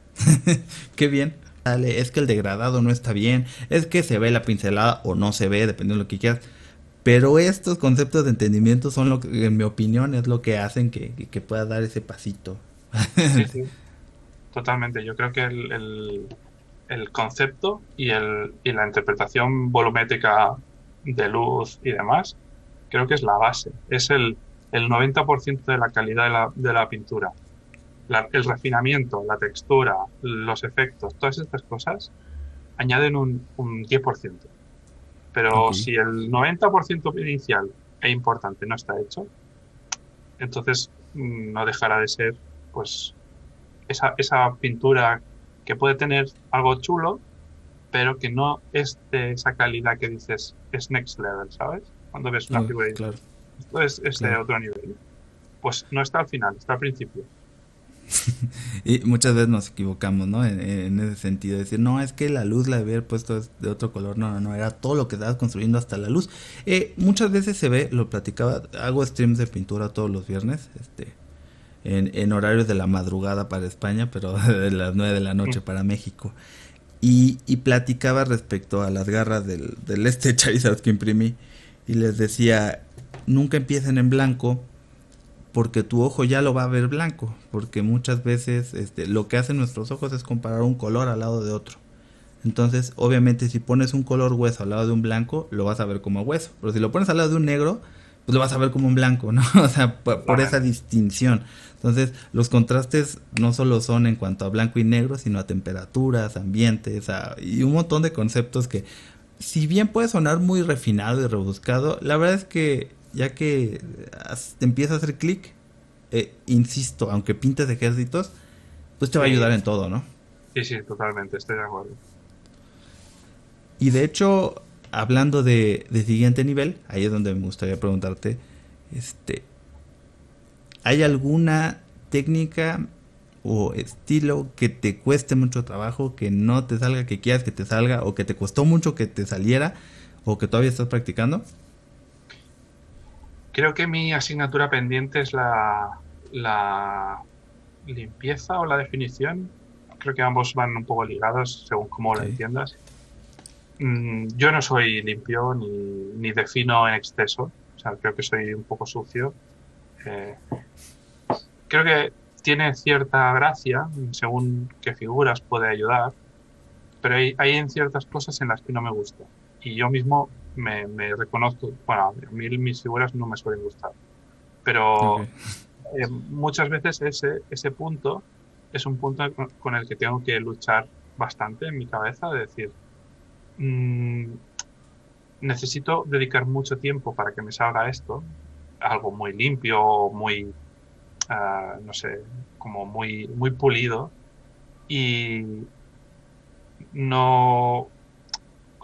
qué bien. Dale, es que el degradado no está bien, es que se ve la pincelada o no se ve, dependiendo de lo que quieras. Pero estos conceptos de entendimiento son lo que, en mi opinión, es lo que hacen que, que pueda dar ese pasito. Sí, sí. Totalmente. Yo creo que el, el concepto y, el, y la interpretación volumétrica de luz y demás, creo que es la base. Es el, el 90% de la calidad de la, de la pintura. el refinamiento, la textura, los efectos, todas estas cosas añaden un, un 10%. Pero si el 90% inicial e importante no está hecho, entonces mm, no dejará de ser pues esa, esa pintura que puede tener algo chulo, pero que no es de esa calidad que dices es next level, ¿sabes? Cuando ves una figura claro. esto es, de otro nivel. Pues no está al final, está al principio. y muchas veces nos equivocamos, ¿no? En, ese sentido, decir, no, es que la luz la había puesto de otro color, no, no, no, era todo lo que estabas construyendo hasta la luz. Eh, muchas veces se ve, lo platicaba, hago streams de pintura todos los viernes, este, en, horarios de la madrugada para España, pero de las 9 de la noche para México. Y, y platicaba respecto a las garras del, del este Charizard que imprimí y les decía, nunca empiecen en blanco porque tu ojo ya lo va a ver blanco, porque muchas veces este, lo que hacen nuestros ojos es comparar un color al lado de otro. Entonces, obviamente, si pones un color hueso al lado de un blanco, lo vas a ver como hueso. Pero si lo pones al lado de un negro, pues lo vas a ver como un blanco, ¿no? O sea, por, esa distinción. Entonces, los contrastes no solo son en cuanto a blanco y negro, sino a temperaturas, ambientes, y un montón de conceptos que, si bien puede sonar muy refinado y rebuscado, la verdad es que ya que empieza a hacer clic, eh, insisto, aunque pintes ejércitos, pues te va a ayudar en todo, ¿no? Sí, sí, totalmente, estoy de acuerdo. Y de hecho, hablando de, siguiente nivel, ahí es donde me gustaría preguntarte, este, ¿hay alguna técnica o estilo que te cueste mucho trabajo, que no te salga, que quieras que te salga, o que te costó mucho que te saliera, o que todavía estás practicando? Creo que mi asignatura pendiente es la, la limpieza o la definición. Creo que ambos van un poco ligados según cómo lo entiendas. Mm, yo no soy limpio ni, ni, defino en exceso, o sea, creo que soy un poco sucio. Eh, creo que tiene cierta gracia, según qué figuras puede ayudar, pero hay, hay, en ciertas cosas en las que no me gusta. Y yo mismo me, me reconozco, bueno, a mí mis figuras no me suelen gustar, pero eh, muchas veces ese, ese punto es un punto con el que tengo que luchar bastante en mi cabeza, de decir, Mm, necesito dedicar mucho tiempo para que me salga esto, algo muy limpio, muy, ah, no sé, como muy, muy pulido y no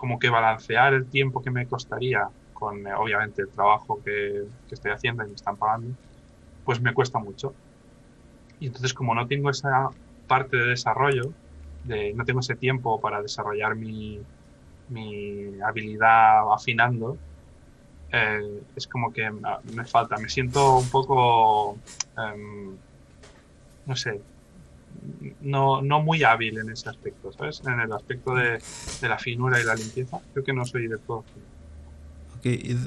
como que balancear el tiempo que me costaría con obviamente el trabajo que, que estoy haciendo y me están pagando, pues me cuesta mucho. Y entonces como no tengo esa parte de desarrollo, de, no tengo ese tiempo para desarrollar mi, mi habilidad afinando, eh, es como que me falta. Me siento un poco, em, no sé, no, no muy hábil en ese aspecto, ¿sabes? En el aspecto de, la finura y la limpieza, creo que no soy de todo.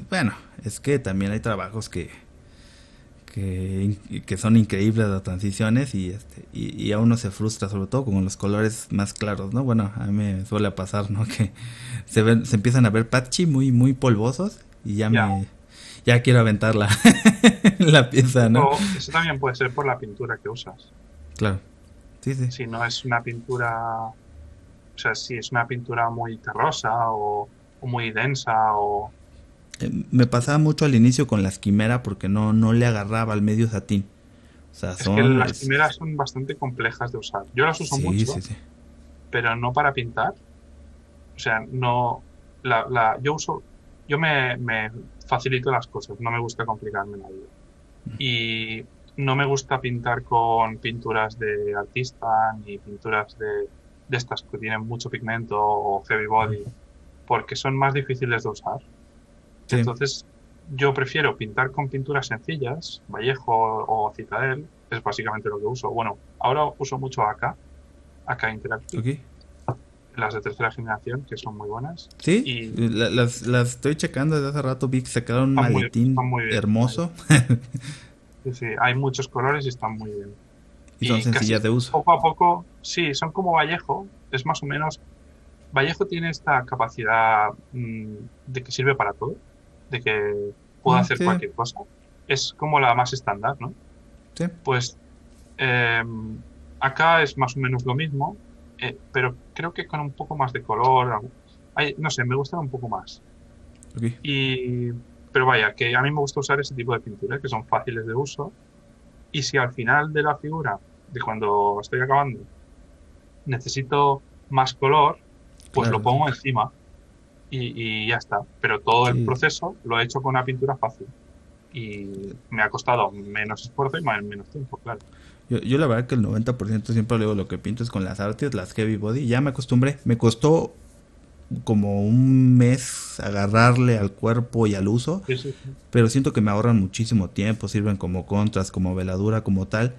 Bueno, es que también hay trabajos que, que, son increíbles las transiciones y, este, y, a uno se frustra, sobre todo con los colores más claros, ¿no? Bueno, a mí me suele pasar, ¿no? Que se, ven, se empiezan a ver patchy, muy, muy polvosos y ya, me... Ya quiero aventar la, la pieza, ¿no? Eso también puede ser por la pintura que usas. Claro. Sí, sí. Si no es una pintura... O sea, si es una pintura muy terrosa o muy densa o me pasaba mucho al inicio con las quimeras porque no, no le agarraba al medio satín. O sea, son, las quimeras son bastante complejas de usar. Yo las uso mucho, pero no para pintar. O sea, no. La, la, yo uso. Yo me, me, facilito las cosas, no me gusta complicarme la vida. Mm. Y no me gusta pintar con pinturas de artista ni pinturas de, de estas que tienen mucho pigmento o heavy body, porque son más difíciles de usar. Entonces, yo prefiero pintar con pinturas sencillas, Vallejo o Citadel, es básicamente lo que uso. Bueno, ahora uso mucho AK, AK Interactive. Las de tercera generación, que son muy buenas. Sí, y las, las, estoy checando desde hace rato, vi que sacaron un maletín hermoso. sí, sí, hay muchos colores y están muy bien. Y, son sencillas de uso. Poco a poco, sí, son como Vallejo, es más o menos... Vallejo tiene esta capacidad mm, de que sirve para todo de que puedo hacer cualquier cosa. Es como la más estándar, ¿no? Sí. Pues em, acá es más o menos lo mismo, eh, pero creo que con un poco más de color. no sé, me gusta un poco más. Y, pero vaya, que a mí me gusta usar ese tipo de pinturas que son fáciles de uso. Y si al final de la figura, de cuando estoy acabando, necesito más color, pues lo pongo encima y, ya está. Pero todo el proceso lo he hecho con una pintura fácil. Y me ha costado menos esfuerzo y menos tiempo, claro. Yo, yo la verdad que el 90% siempre digo lo que pinto es con las artes, las heavy body. Ya me acostumbré. Me costó como un mes agarrarle al cuerpo y al uso. Pero siento que me ahorran muchísimo tiempo. Sirven como contras, como veladura, como tal.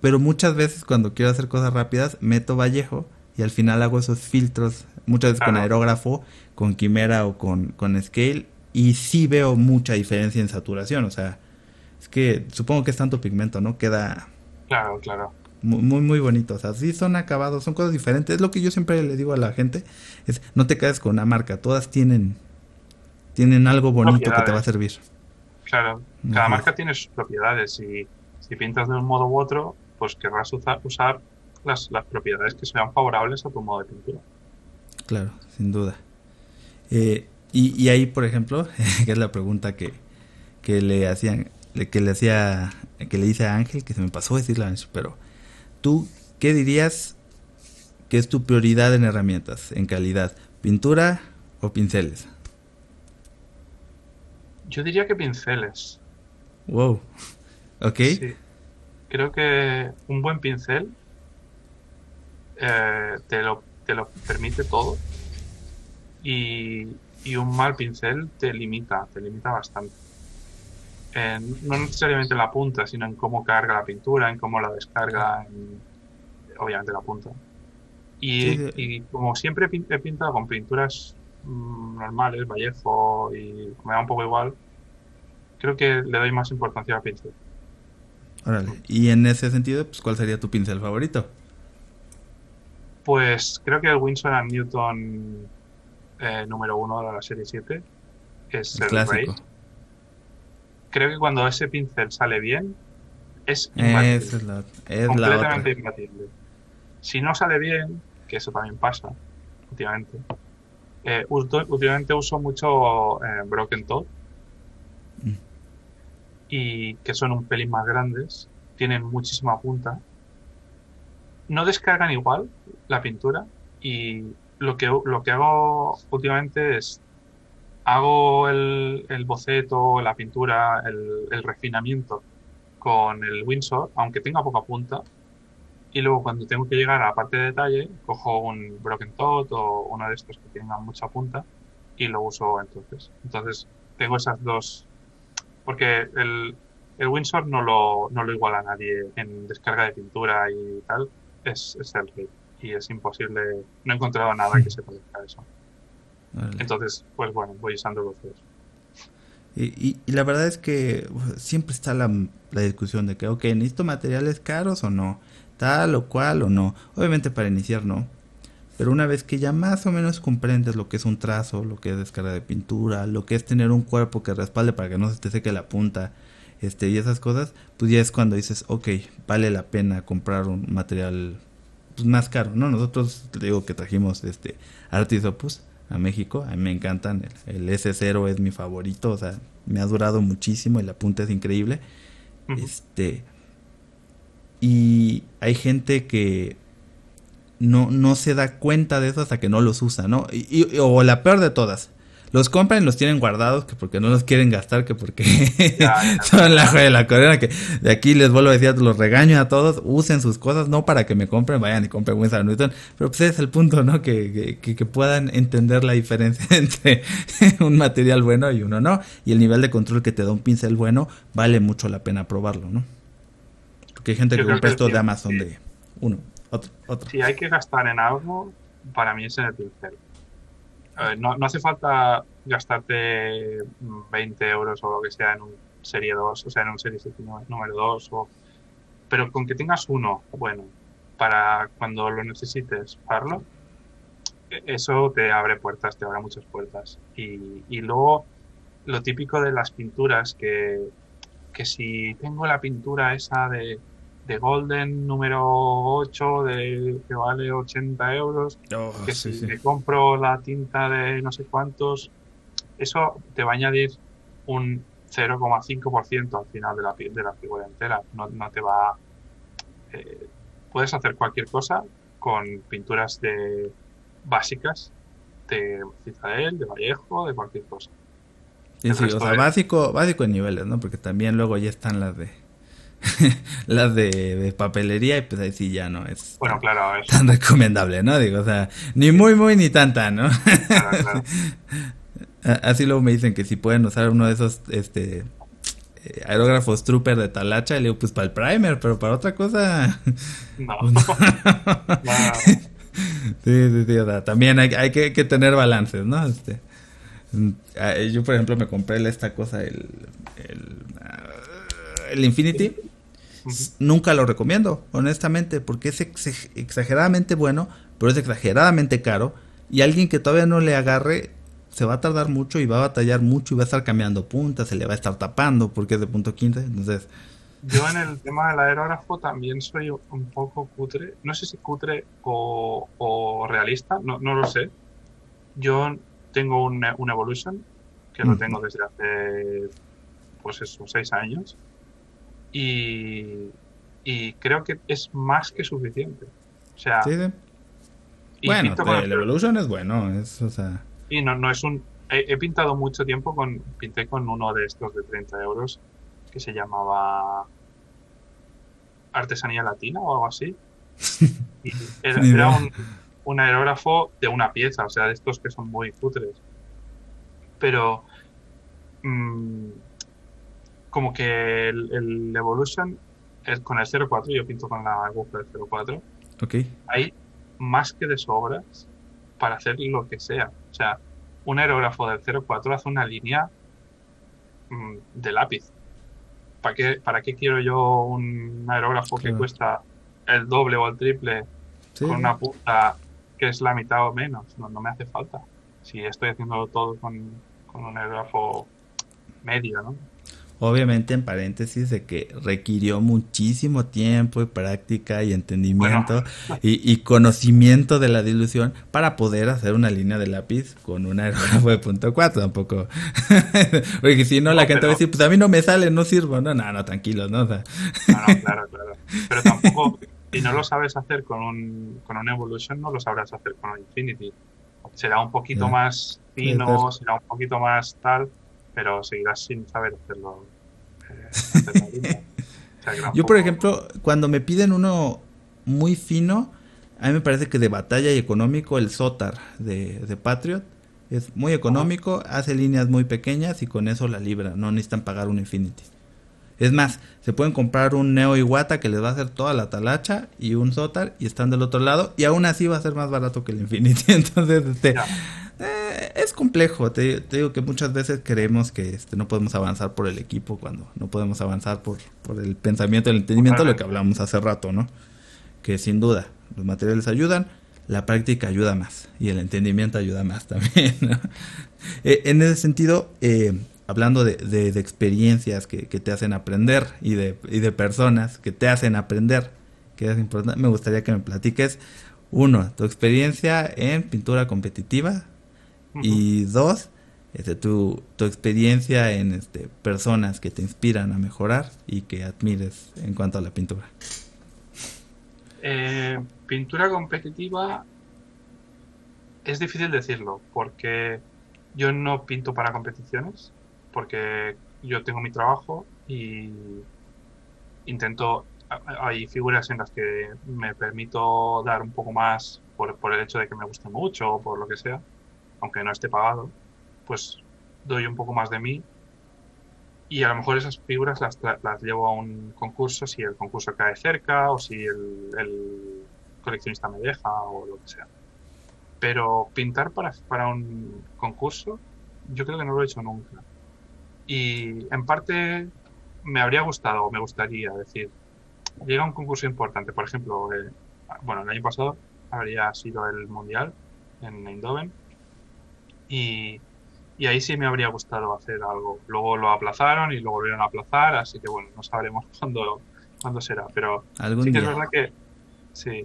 Pero muchas veces cuando quiero hacer cosas rápidas, meto Vallejo y al final hago esos filtros, muchas veces con aerógrafo, con quimera o con, con scale, y sí veo mucha diferencia en saturación, o sea, es que supongo que es tanto pigmento, ¿no? Queda... Claro, claro. Muy, muy, bonito, o sea, sí son acabados, son cosas diferentes, es lo que yo siempre le digo a la gente, es no te quedes con una marca, todas tienen, tienen algo bonito que te va a servir. Claro, cada marca tiene sus propiedades y si pintas de un modo u otro, pues querrás usar, usar las, las propiedades que sean favorables a tu modo de pintura. Claro, sin duda. Eh, y, y, ahí, por ejemplo, que es la pregunta que, que le hacían, que le hacía, que le hice a Ángel, que se me pasó a decirle pero tú, ¿qué dirías que es tu prioridad en herramientas, en calidad? ¿Pintura o pinceles? Yo diría que pinceles. Wow. Ok. Sí. Creo que un buen pincel eh, te, lo, te lo permite todo y, un mal pincel te limita, te limita bastante. No necesariamente en la punta, sino en cómo carga la pintura, en cómo la descarga, obviamente la punta. Y, como siempre he pintado con pinturas mm, normales, Vallejo, y me da un poco igual, creo que le doy más importancia al pincel. Y en ese sentido, pues, ¿cuál sería tu pincel favorito? Pues creo que el Winsor and Newton eh, número uno de la serie 7 es el, Rey. Creo que cuando ese pincel sale bien, es imbatible. Es, completamente imbatible. Si no sale bien, que eso también pasa últimamente, eh, últimamente uso mucho eh, Broken Top mm. y que son un pelín más grandes, tienen muchísima punta no descargan igual la pintura y lo que, lo que hago últimamente es hago el, boceto, la pintura, el, refinamiento con el Windsor, aunque tenga poca punta, Y luego cuando tengo que llegar a la parte de detalle, cojo un Broken Tot o uno de estos que tengan mucha punta y lo uso entonces. Entonces tengo esas dos, porque el, el Windsor no lo, no lo iguala a nadie en descarga de pintura y tal, es, es el rey y es imposible, no he encontrado nada que se parezca a eso. Entonces, pues bueno, voy usando los dos. Y, y, la verdad es que siempre está la, la, discusión de que, ok, ¿necesito materiales caros o no? Tal o cual o no. Obviamente para iniciar no. Pero una vez que ya más o menos comprendes lo que es un trazo, lo que es descarga de pintura, lo que es tener un cuerpo que respalde para que no se te seque la punta, este, y esas cosas, pues ya es cuando dices, ok, vale la pena comprar un material pues, más caro, ¿no? Nosotros, digo que trajimos este Artisopus a México. A mí me encantan. El, S0 es mi favorito. O sea, me ha durado muchísimo y la punta es increíble. Este. Y hay gente que no, no se da cuenta de eso hasta que no los usa, ¿no? y, o la peor de todas los compran y los tienen guardados, que porque no los quieren gastar, que porque son la joya de la corona, que de aquí les vuelvo a decir, los regaño a todos, usen sus cosas, no para que me compren, vayan y compren Winsor Newton, pero pues ese es el punto, ¿no? Que, que, que, puedan entender la diferencia entre un material bueno y uno no, y el nivel de control que te da un pincel bueno, vale mucho la pena probarlo, ¿no? Porque hay gente que compra esto de Amazon de uno, otro, otro. Si hay que gastar en algo, para mí es en el pincel no, no, hace falta gastarte 20 euros o lo que sea en un Serie 2, o sea, en un Serie 7 número 2, o, pero con que tengas uno, bueno, para cuando lo necesites usarlo, e, eso te abre puertas, te abre muchas puertas. Y, y luego, lo típico de las pinturas, que, que si tengo la pintura esa de de Golden número 8 de, que vale 80 euros, oh, que si me compro la tinta de no sé cuántos, eso te va a añadir un 0,5% al final de la, de la figura entera. No, no te va... Eh, puedes hacer cualquier cosa con pinturas de básicas de Citadel, de Vallejo, de cualquier cosa. Sí, sí, o sea, básico, básico en niveles, ¿no? Porque también luego ya están las de las de, papelería y pues ahí sí ya no es bueno, claro, tan recomendable, ¿no? Digo, o sea, ni muy, muy, ni tanta, ¿no? Así luego me dicen que si pueden usar uno de esos, este, eh, aerógrafos Trooper de Talacha, y le digo, pues para el primer, pero para otra cosa... No. sí, sí, sí, o sea, también hay, hay que, que, tener balances, ¿no? Este, mm, ah, yo, por ejemplo, me compré esta cosa, el, el, ah, el Infinity Nunca lo recomiendo, honestamente, porque es exageradamente bueno, pero es exageradamente caro. Y alguien que todavía no le agarre se va a tardar mucho y va a batallar mucho y va a estar cambiando puntas, se le va a estar tapando porque es de punto 15. Entonces, yo en el tema del aerógrafo también soy un poco cutre, no sé si cutre o, realista, no, no, lo sé. Yo tengo un, un Evolution, que lo tengo desde hace, pues eso, seis años y, y creo que es más que suficiente. O sea, bueno, el Evolution es bueno, es, o sea... Y no, no es un... He, pintado mucho tiempo con... Pinté con uno de estos de 30 euros que se llamaba Artesanía Latina o algo así. Y era, un, un, aerógrafo de una pieza, o sea, de estos que son muy cutres. Pero... Mmm, como que el, Evolution es con el 04, yo pinto con la Google del 04. Ok. Hay más que de sobras para hacer lo que sea. O sea, un aerógrafo del 04 hace una línea mm, de lápiz. ¿Para qué, ¿Para qué quiero yo un aerógrafo que cuesta el doble o el triple con una punta que es la mitad o menos? No, no me hace falta. Si estoy haciendo todo con, con un aerógrafo medio, ¿no? Obviamente en paréntesis de que requirió muchísimo tiempo y práctica y entendimiento y, conocimiento de la dilución para poder hacer una línea de lápiz con un aerógrafo de punto cuatro tampoco. Porque si no, la gente va a decir, pues a mí no me sale, no sirvo. No, no, no, tranquilo, ¿no? no, claro, claro. Pero tampoco, si no lo sabes hacer con un, con un Evolution, no lo sabrás hacer con un Infinity. Será un poquito más fino, será un poquito más tal pero seguirás sin saber hacerlo. Yo, por ejemplo, cuando me piden uno muy fino, a mí me parece que de batalla y económico el Sotar de, de Patriot es muy económico, hace líneas muy pequeñas y con eso la libra, no necesitan pagar un Infinity. Es más, se pueden comprar un Neo Iwata que les va a hacer toda la talacha y un Sotar y están del otro lado y aún así va a ser más barato que el Infinity. Entonces, este, eh, es complejo. Te, digo que muchas veces creemos que este, no podemos avanzar por el equipo cuando no podemos avanzar por, por el pensamiento, el entendimiento, lo que hablamos hace rato, ¿no? Que sin duda los materiales ayudan, la práctica ayuda más y el entendimiento ayuda más también. Eh, en ese sentido, eh, hablando de, experiencias que, que, te hacen aprender y de, y de personas que te hacen aprender, que es importante, me gustaría que me platiques, uno, tu experiencia en pintura competitiva y dos, este, tu, tu experiencia en este, personas que te inspiran a mejorar y que admires en cuanto a la pintura. Eh, pintura competitiva es difícil decirlo porque yo no pinto para competiciones porque yo tengo mi trabajo y intento, hay figuras en las que me permito dar un poco más por, por el hecho de que me guste mucho o por lo que sea, aunque no esté pagado, pues doy un poco más de mí y a lo mejor esas figuras las, las llevo a un concurso si el concurso cae cerca o si el, coleccionista me deja o lo que sea. Pero pintar para, para un concurso, yo creo que no lo he hecho nunca. Y en parte me habría gustado, o me gustaría decir, llega un concurso importante, por ejemplo, eh, bueno, el año pasado habría sido el Mundial en Eindhoven y, y, ahí sí me habría gustado hacer algo. Luego lo aplazaron y lo volvieron a aplazar, así que bueno, no sabremos cuándo, cuándo será, pero sí que es verdad que sí,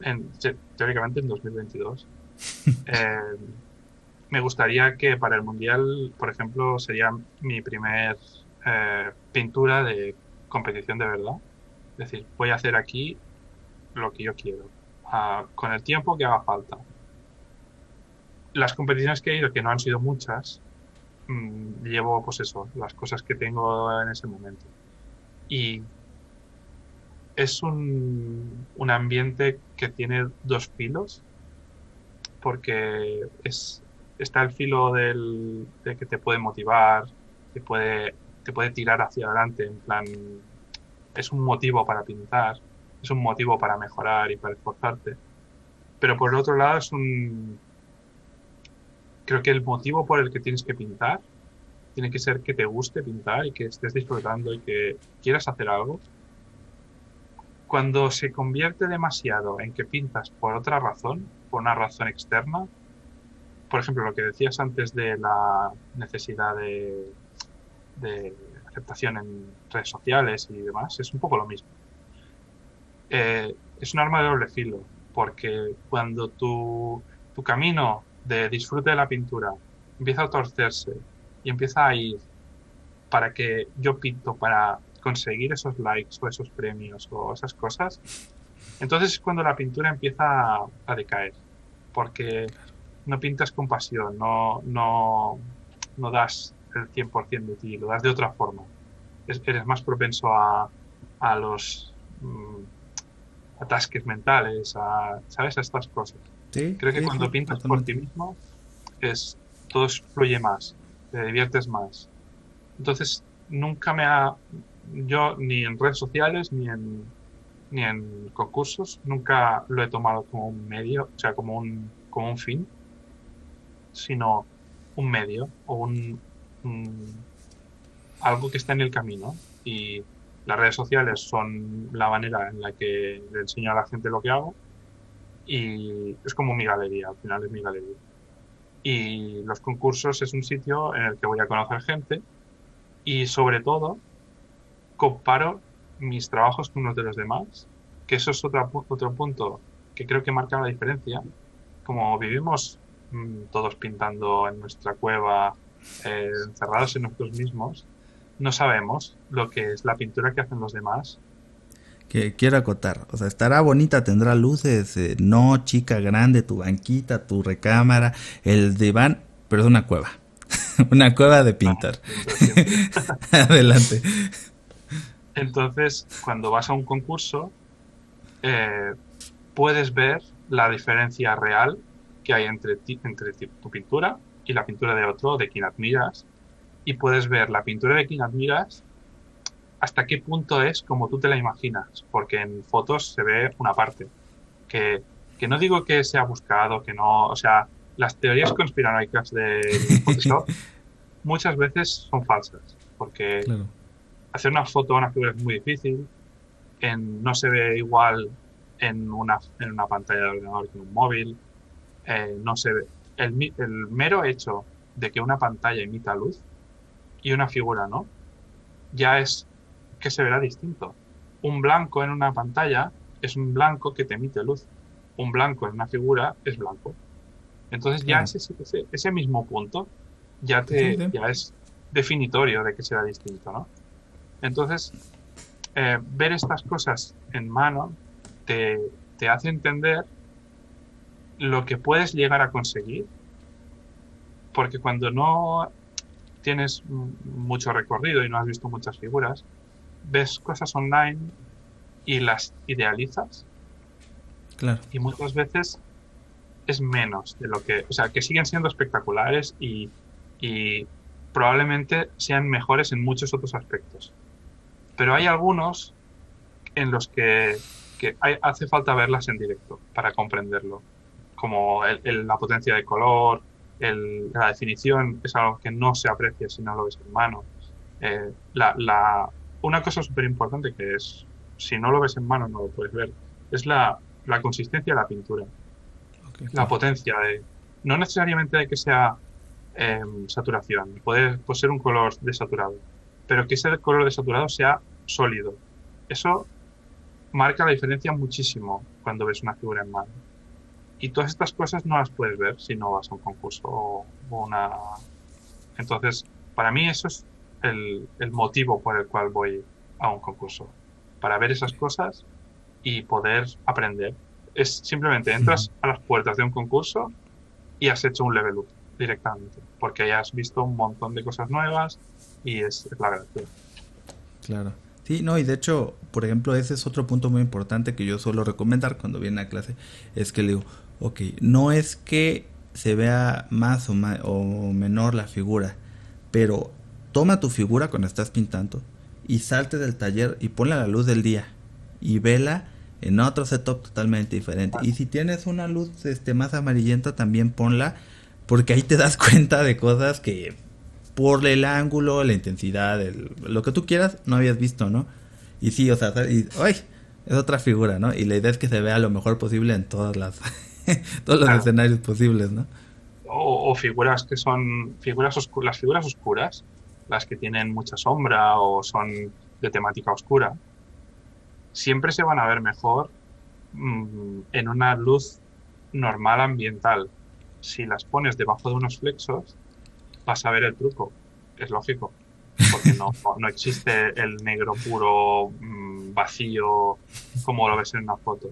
en, teóricamente en 2022. eh, me gustaría que para el Mundial, por ejemplo, sería mi primer eh, pintura de competición de verdad. Es decir, voy a hacer aquí lo que yo quiero, con el tiempo que haga falta. Las competiciones que he ido, que no han sido muchas, mm, llevo pues eso, las cosas que tengo en ese momento. Y es un, un ambiente que tiene dos filos, porque es, está el filo del, de que te puede motivar, te puede, te puede tirar hacia adelante, en plan, es un motivo para pintar, es un motivo para mejorar y para esforzarte. Pero por el otro lado es un... Creo que el motivo por el que tienes que pintar tiene que ser que te guste pintar y que estés disfrutando y que quieras hacer algo. Cuando se convierte demasiado en que pintas por otra razón, por una razón externa, por ejemplo, lo que decías antes de la necesidad de, aceptación en redes sociales y demás, es un poco lo mismo. Eh, es un arma de doble filo, porque cuando tu, tu camino de disfrute de la pintura empieza a torcerse y empieza a ir para que yo pinto para conseguir esos likes o esos premios o esas cosas, entonces es cuando la pintura empieza a decaer, porque no pintas con pasión, no, no, no das el 100% de ti, lo das de otra forma. eres más propenso a, a los mm, atasques mentales, a, ¿sabes? A estas cosas. Creo que cuando pintas por ti mismo, es, todo fluye más, te diviertes más. Entonces, nunca me ha, yo ni en redes sociales, ni en, ni en concursos, nunca lo he tomado como un medio, o sea, como un, como un fin sino un medio o un, algo que está en el camino. Y las redes sociales son la manera en la que le enseño a la gente lo que hago y es como mi galería, al final es mi galería. Y los concursos es un sitio en el que voy a conocer gente y sobre todo comparo mis trabajos con los de los demás, que eso es otro, otro punto que creo que marca la diferencia. Como vivimos Mm, todos pintando en nuestra cueva, eh, encerrados en nosotros mismos, no sabemos lo que es la pintura que hacen los demás. Que quiero acotar, o sea, estará bonita, tendrá luces, eh, no chica grande, tu banquita, tu recámara, el diván, pero es una cueva. una cueva de pintar. Adelante. Entonces, cuando vas a un concurso, eh, puedes ver la diferencia real que hay entre, entre tu pintura y la pintura de otro, de quien admiras, y puedes ver la pintura de quien admiras hasta qué punto es como tú te la imaginas, porque en fotos se ve una parte, que, que no digo que sea buscado, que no, o sea, las teorías conspiranoicas de Photoshop muchas veces son falsas, porque hacer una foto a una figura es muy difícil, en, no se ve igual en una, en una pantalla de ordenador que en un móvil, eh, no se ve. El, el mero hecho de que una pantalla emita luz y una figura no, ya es que se verá distinto. Un blanco en una pantalla es un blanco que te emite luz. Un blanco en una figura es blanco. Entonces ya ese, ese, mismo punto ya, te, ya es definitorio de que será distinto, ¿no? Entonces, eh, ver estas cosas en mano te, te hace entender lo que puedes llegar a conseguir, porque cuando no tienes mucho recorrido y no has visto muchas figuras, ves cosas online y las idealizas. Claro. Y muchas veces es menos de lo que, o sea, que siguen siendo espectaculares y, y probablemente sean mejores en muchos otros aspectos. Pero hay algunos en los que, que hace falta verlas en directo para comprenderlo, como la potencia de color, la definición es algo que no se aprecia si no lo ves en mano. Eh, la, la, una cosa súper importante que es, si no lo ves en mano no lo puedes ver, es la, la consistencia de la pintura. La potencia de... No necesariamente de que sea em, saturación, puede, puede ser un color desaturado, pero que ese color desaturado sea sólido. Eso marca la diferencia muchísimo cuando ves una figura en mano. Y todas estas cosas no las puedes ver si no vas a un concurso o una... Entonces, para mí eso es el, motivo por el cual voy a un concurso. Para ver esas cosas y poder aprender. Es simplemente entras a las puertas de un concurso y has hecho un level up directamente. Porque hayas visto un montón de cosas nuevas y es, es la gracia. Claro. Sí, no, y de hecho, por ejemplo, ese es otro punto muy importante que yo suelo recomendar cuando viene a clase. Es que le digo, ok, no es que se vea más o, más o menor la figura, pero toma tu figura cuando estás pintando y salte del taller y ponla a la luz del día y vela en otro setup totalmente diferente. Y si tienes una luz este más amarillenta también ponla porque ahí te das cuenta de cosas que por el ángulo, la intensidad, lo que tú quieras no habías visto, ¿no? Y sí, o sea, y, ¡ay! es otra figura, ¿no? Y la idea es que se vea lo mejor posible en todas las todos los escenarios posibles, ¿no? O, figuras que son figuras oscuras, las figuras oscuras las que tienen mucha sombra o son de temática oscura, siempre se van a ver mejor mm, en una luz normal ambiental. Si las pones debajo de unos flexos, vas a ver el truco. Es lógico. Porque no, no existe el negro puro, mm, vacío, como lo ves en una foto.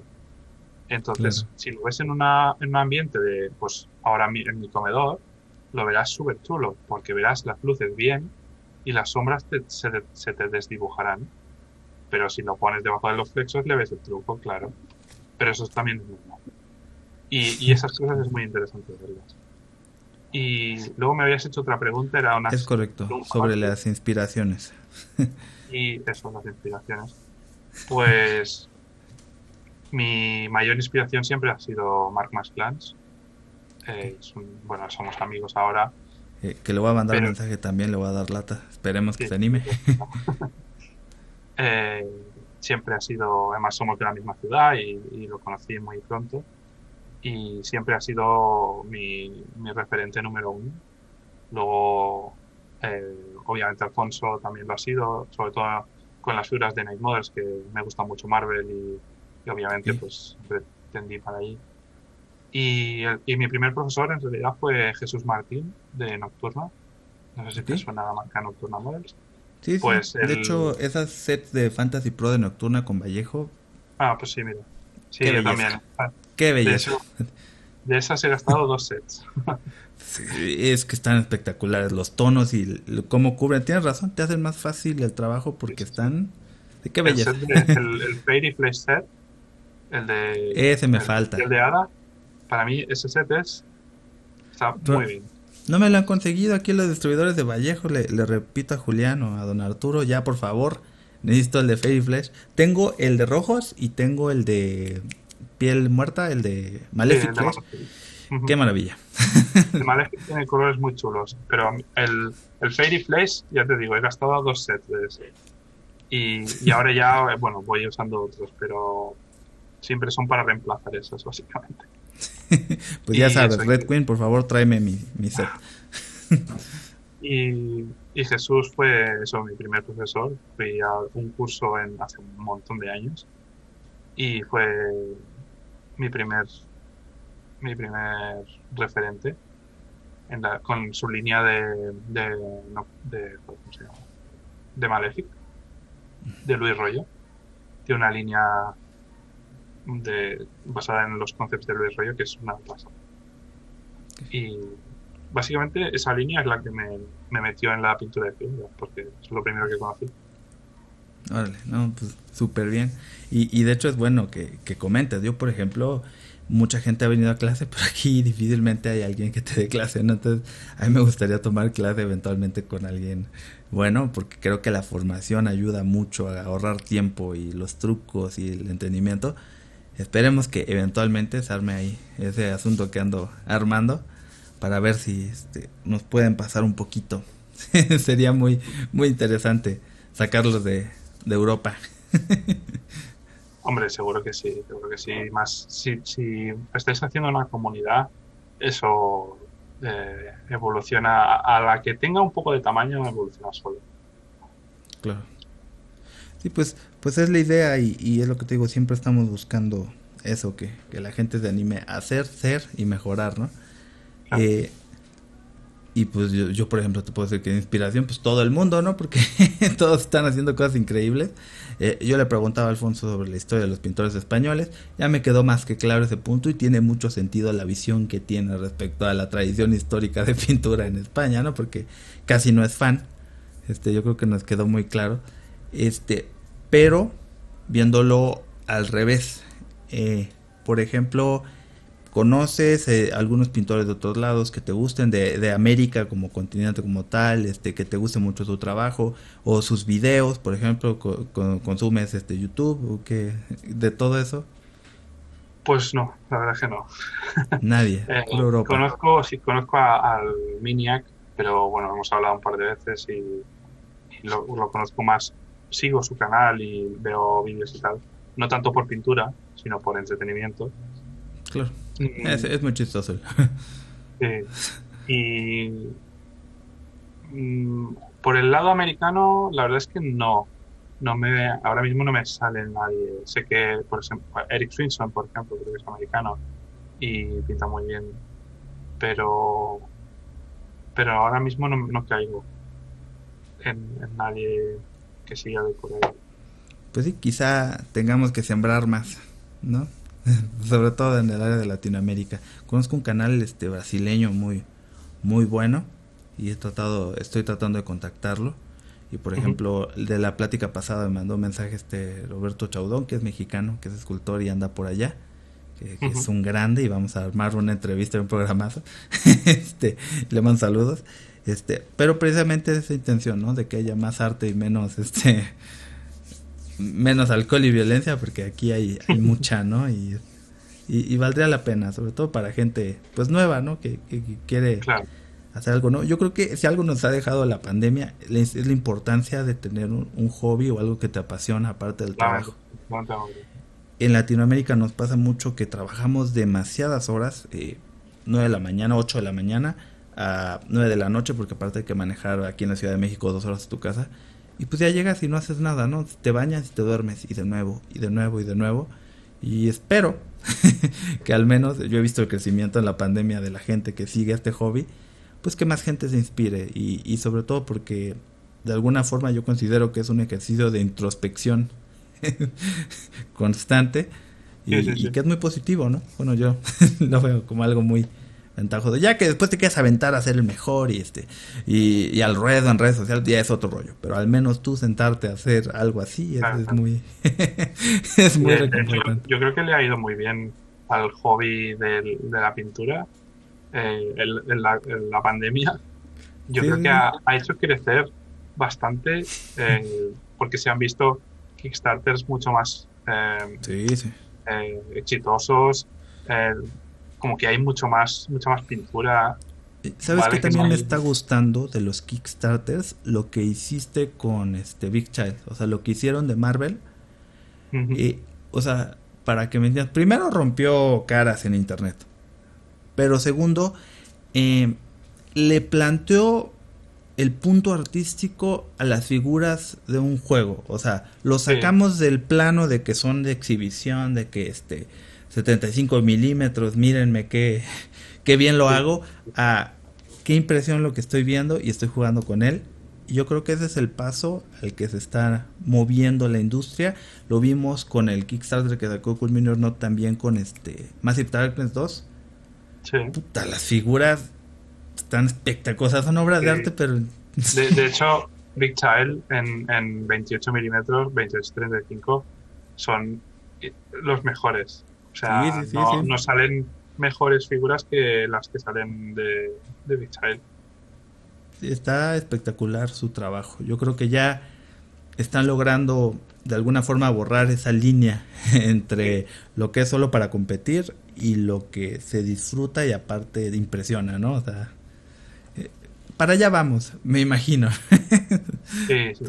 Entonces, si lo ves en, una, en un ambiente de, pues ahora en mi comedor, lo verás súper chulo, porque verás las luces bien y las sombras se, te desdibujarán. Pero si lo pones debajo de los flexos le ves el truco, claro. Pero eso también es normal. Y, y esas cosas es muy interesante verlas. Y luego me habías hecho otra pregunta, era una... Es correcto, sobre las inspiraciones. y eso, las inspiraciones. Pues mi mayor inspiración siempre ha sido Mark Masclans. Eh, bueno, somos amigos ahora eh, que le voy a mandar un mensaje también, le voy a dar lata. Esperemos que se anime. Eh, siempre ha sido, además somos de la misma ciudad y, lo conocí muy pronto. Y siempre ha sido mi, referente número uno. Luego, eh, obviamente Alfonso también lo ha sido, sobre todo con las figuras de Night Models, que me gusta mucho Marvel y, obviamente pues tendí para ahí. Y, mi primer profesor en realidad fue Jesús Martín de Nocturna. No sé si te suena la marca Nocturna Models. Sí, pues sí. De hecho, esas sets de Fantasy Pro de Nocturna con Vallejo. Ah, pues sí, mira. Sí, yo también. Qué belleza. De, esas he gastado dos sets. es que están espectaculares los tonos y cómo cubren. Tienes razón, te hacen más fácil el trabajo porque están. Qué belleza. El, el, el Fairy Flash set El de. Ese me falta. El de Ada, para mí ese set es. Está muy bien. No me lo han conseguido aquí los distribuidores de Vallejo. Le, le repito a Julián o a don Arturo, ya por favor, necesito el de Fairy Flash. Tengo el de rojos y tengo el de piel muerta, el de Malefic Qué maravilla. El Malefic tiene colores muy chulos, pero el, el Fairy Flash, ya te digo, he gastado dos sets de ese. Y, y ahora ya, bueno, voy usando otros, pero siempre son para reemplazar esos, básicamente. pues ya sabes, Red Queen, por favor, tráeme mi, mi set. y, y, Jesús fue eso, mi primer profesor. Fui a un curso en, hace un montón de años y fue mi primer mi primer referente en la, con su línea de de, de, ¿cómo se llama? de Malefic de Luis Rollo tiene una línea de, basada en los conceptos de Luis Rollo, que es una pasada. Y básicamente esa línea es la que me, me metió en la pintura de film, porque es lo primero que conocí. Órale, no, pues súper bien. Y, y de hecho es bueno que, que comentes. Yo, por ejemplo, mucha gente ha venido a clase, pero aquí difícilmente hay alguien que te dé clase, ¿no? Entonces, a mí me gustaría tomar clase eventualmente con alguien bueno, porque creo que la formación ayuda mucho a ahorrar tiempo y los trucos y el entendimiento esperemos que eventualmente se arme ahí ese asunto que ando armando para ver si este, nos pueden pasar un poquito. Sería muy, muy interesante sacarlos de, de Europa. Hombre, seguro que sí, seguro que sí. Más si, si estáis haciendo una comunidad, eso eh, evoluciona a la que tenga un poco de tamaño, evoluciona solo. Claro. Sí, pues, pues es la idea y, y, es lo que te digo, siempre estamos buscando eso, que, que la gente se anime a hacer, ser y mejorar, ¿no? Ah. Eh, y pues yo, yo, por ejemplo, te puedo decir que de inspiración, pues todo el mundo, ¿no? Porque todos están haciendo cosas increíbles. Eh, yo le preguntaba a Alfonso sobre la historia de los pintores españoles, ya me quedó más que claro ese punto y tiene mucho sentido la visión que tiene respecto a la tradición histórica de pintura en España, ¿no? Porque casi no es fan. Este, yo creo que nos quedó muy claro. Este, pero viéndolo al revés, eh, por ejemplo, conoces eh, algunos pintores de otros lados que te gusten, de, de, América como continente como tal, este, que te guste mucho su trabajo, o sus videos, por ejemplo, co co consumes este YouTube, o que, de todo eso. Pues no, la verdad es que no. Nadie. eh, conozco, sí, conozco a, al Miniac, pero bueno, hemos hablado un par de veces y, y lo, lo, conozco más. Sigo su canal y veo vídeos y tal. No tanto por pintura, sino por entretenimiento. Claro. Mm. Es, es, muy chistoso. sí. Y mm, por el lado americano, la verdad es que no. No me, ahora mismo no me sale nadie. Sé que, por ejemplo, Eric Swinson, por ejemplo, creo que es americano y pinta muy bien. Pero, pero ahora mismo no, no caigo en, en, nadie que siga de por ahí. Pues sí, quizá tengamos que sembrar más, ¿no? Sobre todo en el área de Latinoamérica. Conozco un canal este brasileño muy muy bueno y he tratado estoy tratando de contactarlo y por uh -huh. ejemplo de la plática pasada me mandó un mensaje este Roberto Chaudón que es mexicano que es escultor y anda por allá que, que uh -huh. es un grande y vamos a armar una entrevista un programazo este le mando saludos este pero precisamente esa intención no de que haya más arte y menos este menos alcohol y violencia porque aquí hay, hay mucha no y, y, y, valdría la pena sobre todo para gente pues nueva no que, que, que quiere claro. hacer algo no yo creo que si algo nos ha dejado la pandemia es, es la importancia de tener un, un, hobby o algo que te apasiona aparte del claro. trabajo. en Latinoamérica nos pasa mucho que trabajamos demasiadas horas eh, 9 de la mañana 8 de la mañana a 9 de la noche porque aparte hay que manejar aquí en la Ciudad de México dos horas a tu casa y pues ya llegas y no haces nada, ¿no? Te bañas y te duermes y de nuevo, y de nuevo, y de nuevo. Y espero que al menos yo he visto el crecimiento en la pandemia de la gente que sigue este hobby, pues que más gente se inspire y, y sobre todo porque de alguna forma yo considero que es un ejercicio de introspección constante y, sí, sí, sí. y, que es muy positivo, ¿no? Bueno, yo lo veo como algo muy, ventajoso. Ya que después te quieres aventar a ser el mejor y este y, al ruedo en redes sociales ya es otro rollo. Pero al menos tú sentarte a hacer algo así es, muy es muy reconfortante. Yo, creo que le ha ido muy bien al hobby de la pintura eh, en, la, pandemia. Yo creo que ha, hecho crecer bastante eh, porque se han visto Kickstarters mucho más eh, exitosos como que hay mucho más, mucha más pintura. ¿Sabes qué también me está gustando de los Kickstarters? Lo que hiciste con este Big Child. O sea, lo que hicieron de Marvel. y, o sea, para que me entiendas. Primero rompió caras en internet. Pero segundo, eh, le planteó el punto artístico a las figuras de un juego. O sea, lo sacamos del plano de que son de exhibición, de que este 75 milímetros, mírenme qué, qué bien lo hago, a qué impresión lo que estoy viendo y estoy jugando con él. Yo creo que ese es el paso al que se está moviendo la industria. Lo vimos con el Kickstarter que sacó Cool Minor no también con este Massive Darkness 2. Sí. Puta, las figuras están espectaculares, son obras de arte, pero... De, hecho, Big Child en, en 28 milímetros, 28-35, son los mejores. O sea, no, salen mejores figuras que las que salen de, de está espectacular su trabajo. Yo creo que ya están logrando de alguna forma borrar esa línea entre lo que es solo para competir y lo que se disfruta y aparte impresiona, ¿no? O sea, eh, para allá vamos, me imagino. Sí, sí,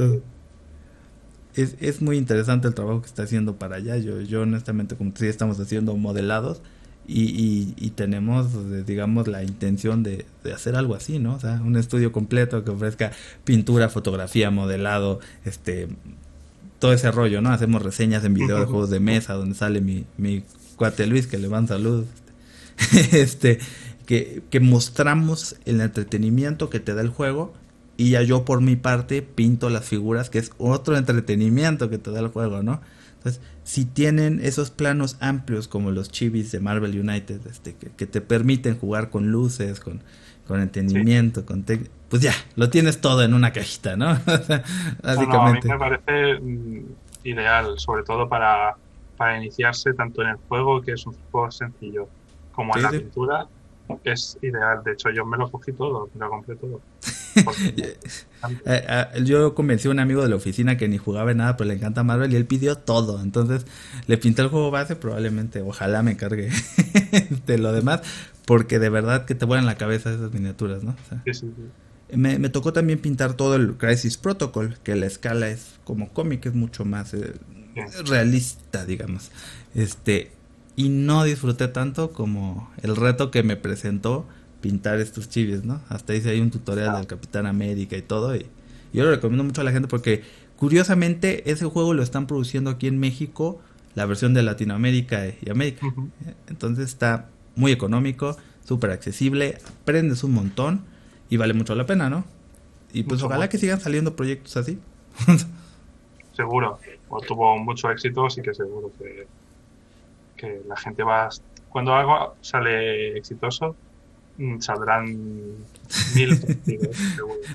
es, es, muy interesante el trabajo que está haciendo para allá. Yo, yo honestamente, como sí estamos haciendo modelados y, y, tenemos, digamos, la intención de, de, hacer algo así, ¿no? O sea, un estudio completo que ofrezca pintura, fotografía, modelado, este, todo ese rollo, ¿no? Hacemos reseñas en video de juegos de mesa donde sale mi, mi cuate Luis, que le van salud. este, que, que mostramos el entretenimiento que te da el juego y ya yo por mi parte pinto las figuras, que es otro entretenimiento que te da el juego, ¿no? Entonces, si tienen esos planos amplios como los chibis de Marvel United, este, que, te permiten jugar con luces, con, con entendimiento, con pues ya, lo tienes todo en una cajita, ¿no? Básicamente. a mí me parece mm, ideal, sobre todo para, para iniciarse tanto en el juego, que es un juego sencillo, como en la pintura, es ideal. De hecho, yo me lo cogí todo, me lo compré todo. Eh, eh, yo convencí a un amigo de la oficina que ni jugaba nada, pero le encanta Marvel y él pidió todo. Entonces le pinté el juego base, probablemente, ojalá me cargue de lo demás, porque de verdad que te vuelan la cabeza esas miniaturas, ¿no? Me, tocó también pintar todo el Crisis Protocol, que la escala es como cómic, es mucho más eh, realista, digamos. Este, y no disfruté tanto como el reto que me presentó pintar estos chivis, ¿no? Hasta dice hay un tutorial del Capitán América y todo. Y yo lo recomiendo mucho a la gente porque curiosamente ese juego lo están produciendo aquí en México, la versión de Latinoamérica y América. Entonces está muy económico, súper accesible, aprendes un montón y vale mucho la pena, ¿no? Y pues ojalá que sigan saliendo proyectos así. seguro, o tuvo mucho éxito, así que seguro que, que la gente va... Cuando algo sale exitoso, saldrán mil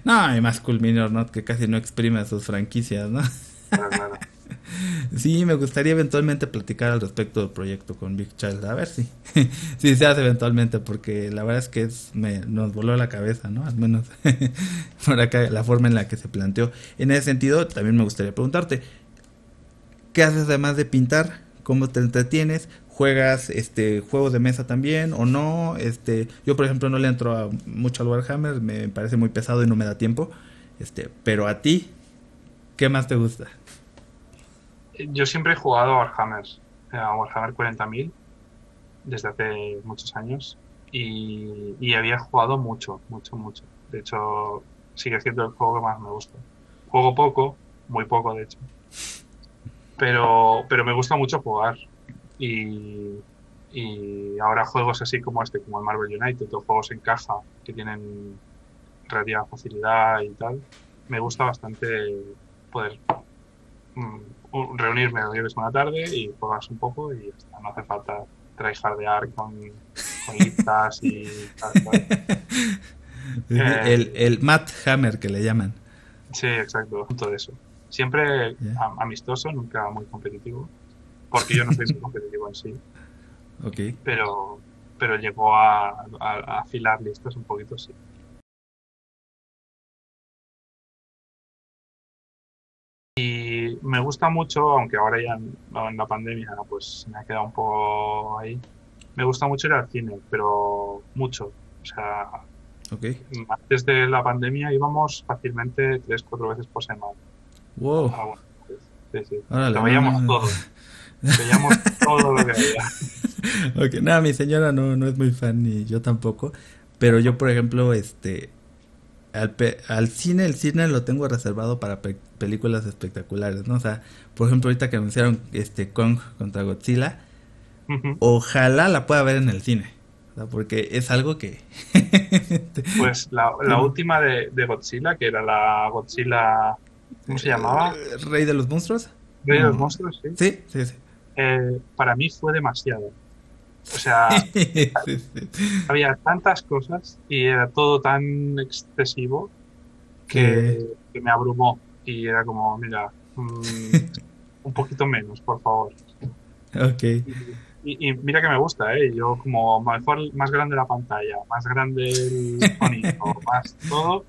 No, hay más Cool Minor Not que casi no exprime sus franquicias, ¿no? Sí, me gustaría eventualmente platicar al respecto del proyecto con Big Child. A ver si, si se hace eventualmente, porque la verdad es que es, me, nos voló la cabeza, ¿no? Al menos por acá, la forma en la que se planteó. En ese sentido, también me gustaría preguntarte, ¿qué haces además de pintar? ¿Cómo te entretienes? Juegas este juegos de mesa también o no este yo por ejemplo no le entro a, mucho al Warhammer me parece muy pesado y no me da tiempo este pero a ti qué más te gusta yo siempre he jugado a Warhammer a Warhammer 40.000 desde hace muchos años y, y, había jugado mucho mucho mucho. De hecho sigue siendo el juego que más me gusta. Juego poco muy poco de hecho. Pero pero me gusta mucho jugar y, ahora juegos así como este, como el Marvel United o juegos en caja que tienen relativa facilidad y tal, me gusta bastante poder mm, reunirme los una tarde y juegas un poco y ya está. No hace falta tryhardear con, con listas y tal, eh, el, el Matt Hammer que le llaman. Sí, exacto, todo eso. Siempre amistoso, nunca muy competitivo, porque yo no soy muy competitivo en sí. Ok. Pero, pero llegó a, a afilar listas un poquito, sí. Y me gusta mucho, aunque ahora ya en, la pandemia pues me ha quedado un poco ahí, me gusta mucho ir al cine, pero mucho. O sea, antes de la pandemia íbamos fácilmente tres, cuatro veces por semana. Wow. Ah, sí, sí. lo veíamos todo. veíamos todo lo que había. Ok, nada, mi señora no, no es muy fan ni yo tampoco. Pero yo, por ejemplo, este, al, al, cine, el cine lo tengo reservado para películas espectaculares, ¿no? O sea, por ejemplo, ahorita que anunciaron este Kong contra Godzilla, ojalá la pueda ver en el cine, porque es algo que... pues la, la última de, de, Godzilla, que era la Godzilla... ¿Cómo se llamaba? Eh, ¿Rey de los monstruos? Rey de los monstruos, sí. Sí, sí, sí. Eh, para mí fue demasiado. O sea, había tantas cosas y era todo tan excesivo que, me abrumó. Y era como, mira, mm, un poquito menos, por favor. Ok. Y, mira que me gusta, ¿eh? Yo como mejor, más grande la pantalla, más grande el sonido, más todo,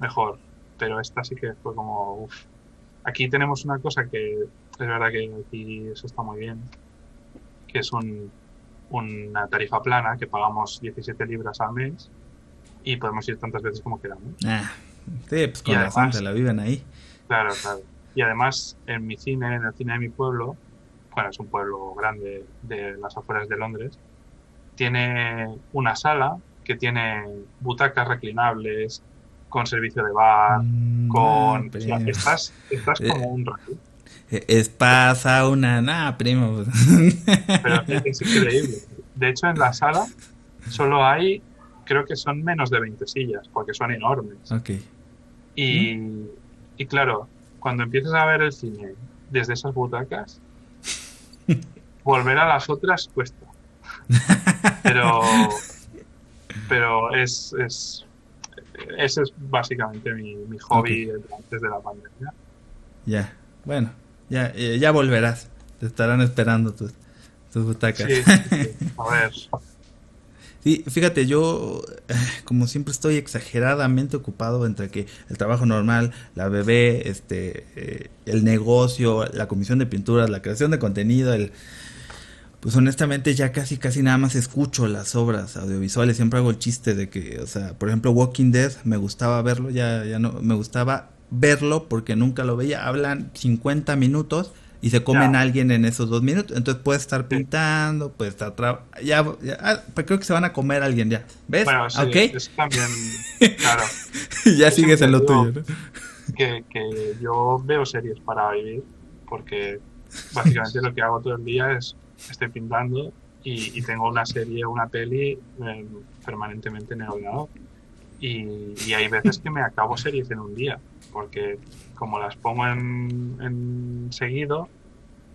mejor. Pero esta sí que fue como, uff. Aquí tenemos una cosa que es verdad que aquí eso está muy bien, que es un, una tarifa plana que pagamos 17 libras al mes y podemos ir tantas veces como queramos. Ah, sí, pues con razón se la viven ahí. Claro, claro. Y además en mi cine, en el cine de mi pueblo, bueno, es un pueblo grande de las afueras de Londres, tiene una sala que tiene butacas reclinables, con servicio de bar, mm, con... estás, estás como eh, un rey. Es pasa una nada, primo. Pero es increíble. De hecho, en la sala solo hay, creo que son menos de 20 sillas, porque son enormes. Ok. Y, y claro, cuando empiezas a ver el cine desde esas butacas, volver a las otras cuesta. Pero, pero es, es, ese es básicamente mi, mi hobby antes de la pandemia. Ya, bueno, ya, eh, ya volverás. Te estarán esperando tus, tus butacas. Sí, a ver. Sí, fíjate, yo eh, como siempre estoy exageradamente ocupado entre que el trabajo normal, la bebé, este, eh, el negocio, la comisión de pinturas, la creación de contenido, el, pues honestamente ya casi casi nada más escucho las obras audiovisuales. Siempre hago el chiste de que, o sea, por ejemplo, Walking Dead me gustaba verlo, ya ya no me gustaba verlo porque nunca lo veía. Hablan 50 minutos y se comen a alguien en esos dos minutos. Entonces puede estar pintando, puede estar... ya, ya ah, pues creo que se van a comer a alguien ya. ¿Ves? Bueno, sí, es también... claro. ya sigues en lo tuyo, Que, que yo veo series para vivir porque básicamente lo que hago todo el día es estoy pintando y, tengo una serie, una peli eh, permanentemente en el ordenador. Y, y, hay veces que me acabo series en un día porque como las pongo en, seguido,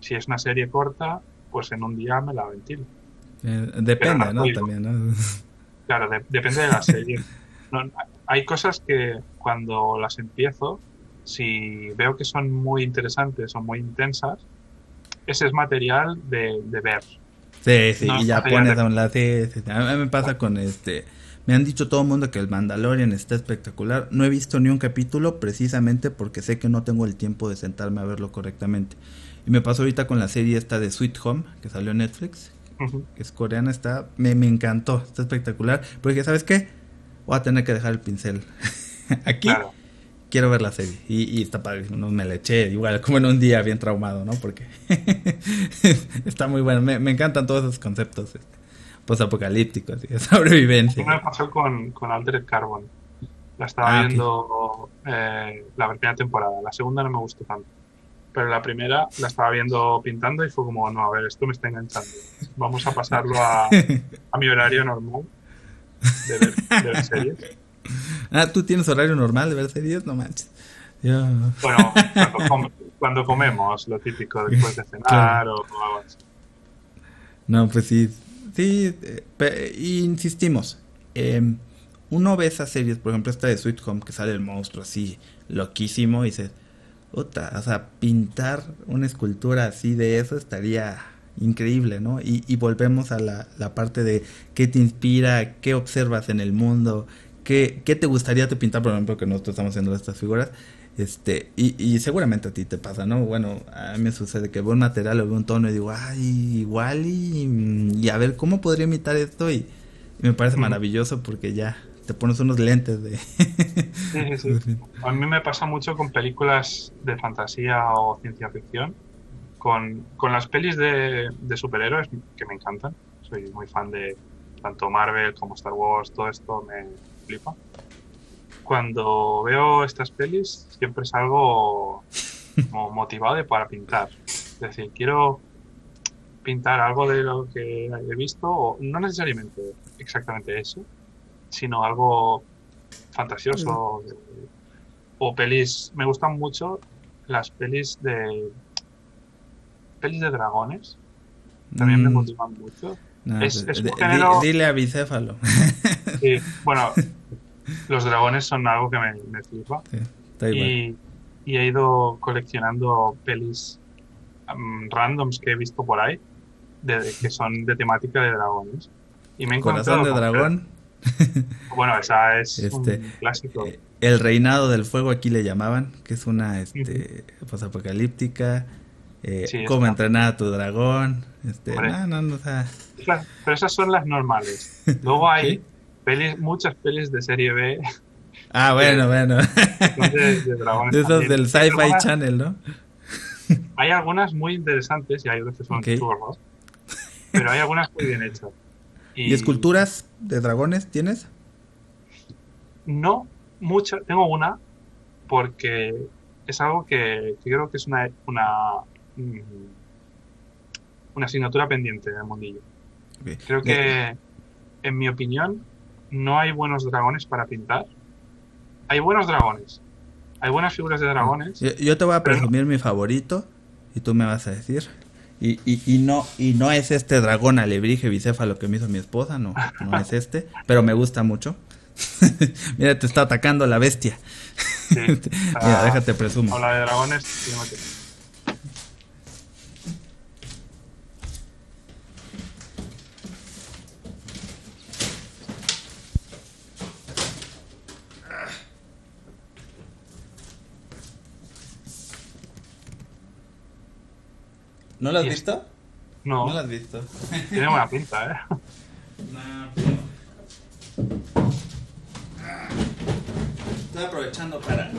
si es una serie corta, pues en un día me la ventilo. Eh, depende, ¿no? También, Claro, depende de la serie. hay cosas que cuando las empiezo, si veo que son muy interesantes o muy intensas, ese es material de, ver. Sí, sí, y ya pones a un lado. A mí me pasa con este me han dicho todo el mundo que el Mandalorian está espectacular. No he visto ni un capítulo precisamente porque sé que no tengo el tiempo de sentarme a verlo correctamente. Y me pasó ahorita con la serie esta de Sweet Home que salió en Netflix, que es coreana, está me, me encantó, está espectacular. Porque ¿sabes qué? Voy a tener que dejar el pincel aquí. Quiero ver la serie. Y, está padre, no me la eché igual como en un día bien traumado, ¿no? Porque está muy bueno. Me, me encantan todos esos conceptos. Este apocalíptico así, sobrevivencia. me pasó con, con Altered Carbon. La estaba ah, viendo eh, la primera temporada, la segunda no me gustó tanto. Pero la primera la estaba viendo pintando y fue como, no, a ver, esto me está enganchando. Vamos a pasarlo a, a mi horario normal de ver, de ver, series. Ah, ¿tú tienes horario normal de ver series? No manches. Bueno, cuando, cuando, comemos, lo típico después de cenar o algo así. No, pues sí, Sí, eh, insistimos. Em, uno ve esas series, por ejemplo, esta de Sweet Home, que sale el monstruo así, loquísimo, y dices, puta, o sea, pintar una escultura así de eso estaría increíble, ¿no? Y, volvemos a la, parte de qué te inspira, qué observas en el mundo, qué, qué te gustaría te pintar, por ejemplo, que nosotros estamos haciendo estas figuras. Este, y, seguramente a ti te pasa, ¿no? Bueno, a mí me sucede que veo un material o veo un tono y digo, ay, igual y, a ver, ¿cómo podría imitar esto? Y, me parece maravilloso porque ya te pones unos lentes de... sí, sí, sí. A mí me pasa mucho con películas de fantasía o ciencia ficción, con, con las pelis de, de superhéroes que me encantan. Soy muy fan de tanto Marvel como Star Wars, todo esto me flipa cuando veo estas pelis siempre salgo como motivado para pintar. Es decir, quiero pintar algo de lo que he visto, o no necesariamente exactamente eso, sino algo fantasioso. O pelis, me gustan mucho las pelis de pelis de dragones. También me mm. motivan mucho. es, pues, Dile a bicéfalo. Sí, bueno, los dragones son algo que me, flipa. y, he ido coleccionando pelis um, randoms que he visto por ahí, de, que son de temática de dragones. Y me he Corazón de dragón. Bueno, esa es un este, clásico. Eh, el reinado del fuego aquí le llamaban, que es una este, apocalíptica. Eh, cómo entrenar a tu dragón. Este, no, no, no, Pero esas son las normales. Luego hay muchas pelis de serie B. Ah, bueno, bueno. De, esos del Sci-Fi Channel, ¿no? Hay algunas muy interesantes y hay otras que son churros. Pero hay algunas muy bien hechas. Y... esculturas de dragones tienes? No, muchas. Tengo una porque es algo que, creo que es una, una, mm, una asignatura pendiente en el mundillo. Creo que, en mi opinión, no hay buenos dragones para pintar. Hay buenos dragones. Hay buenas figuras de dragones. Yo, te voy a presumir mi favorito y tú me vas a decir. Y, y, no y no es este dragón alebrije bicéfalo que me hizo mi esposa, no, no es este, pero me gusta mucho. Mira, te está atacando la bestia. Mira, déjate presumo. Habla de dragones, ¿No lo has visto? No. No lo has visto. Tiene buena pinta, ¿eh? Estoy aprovechando para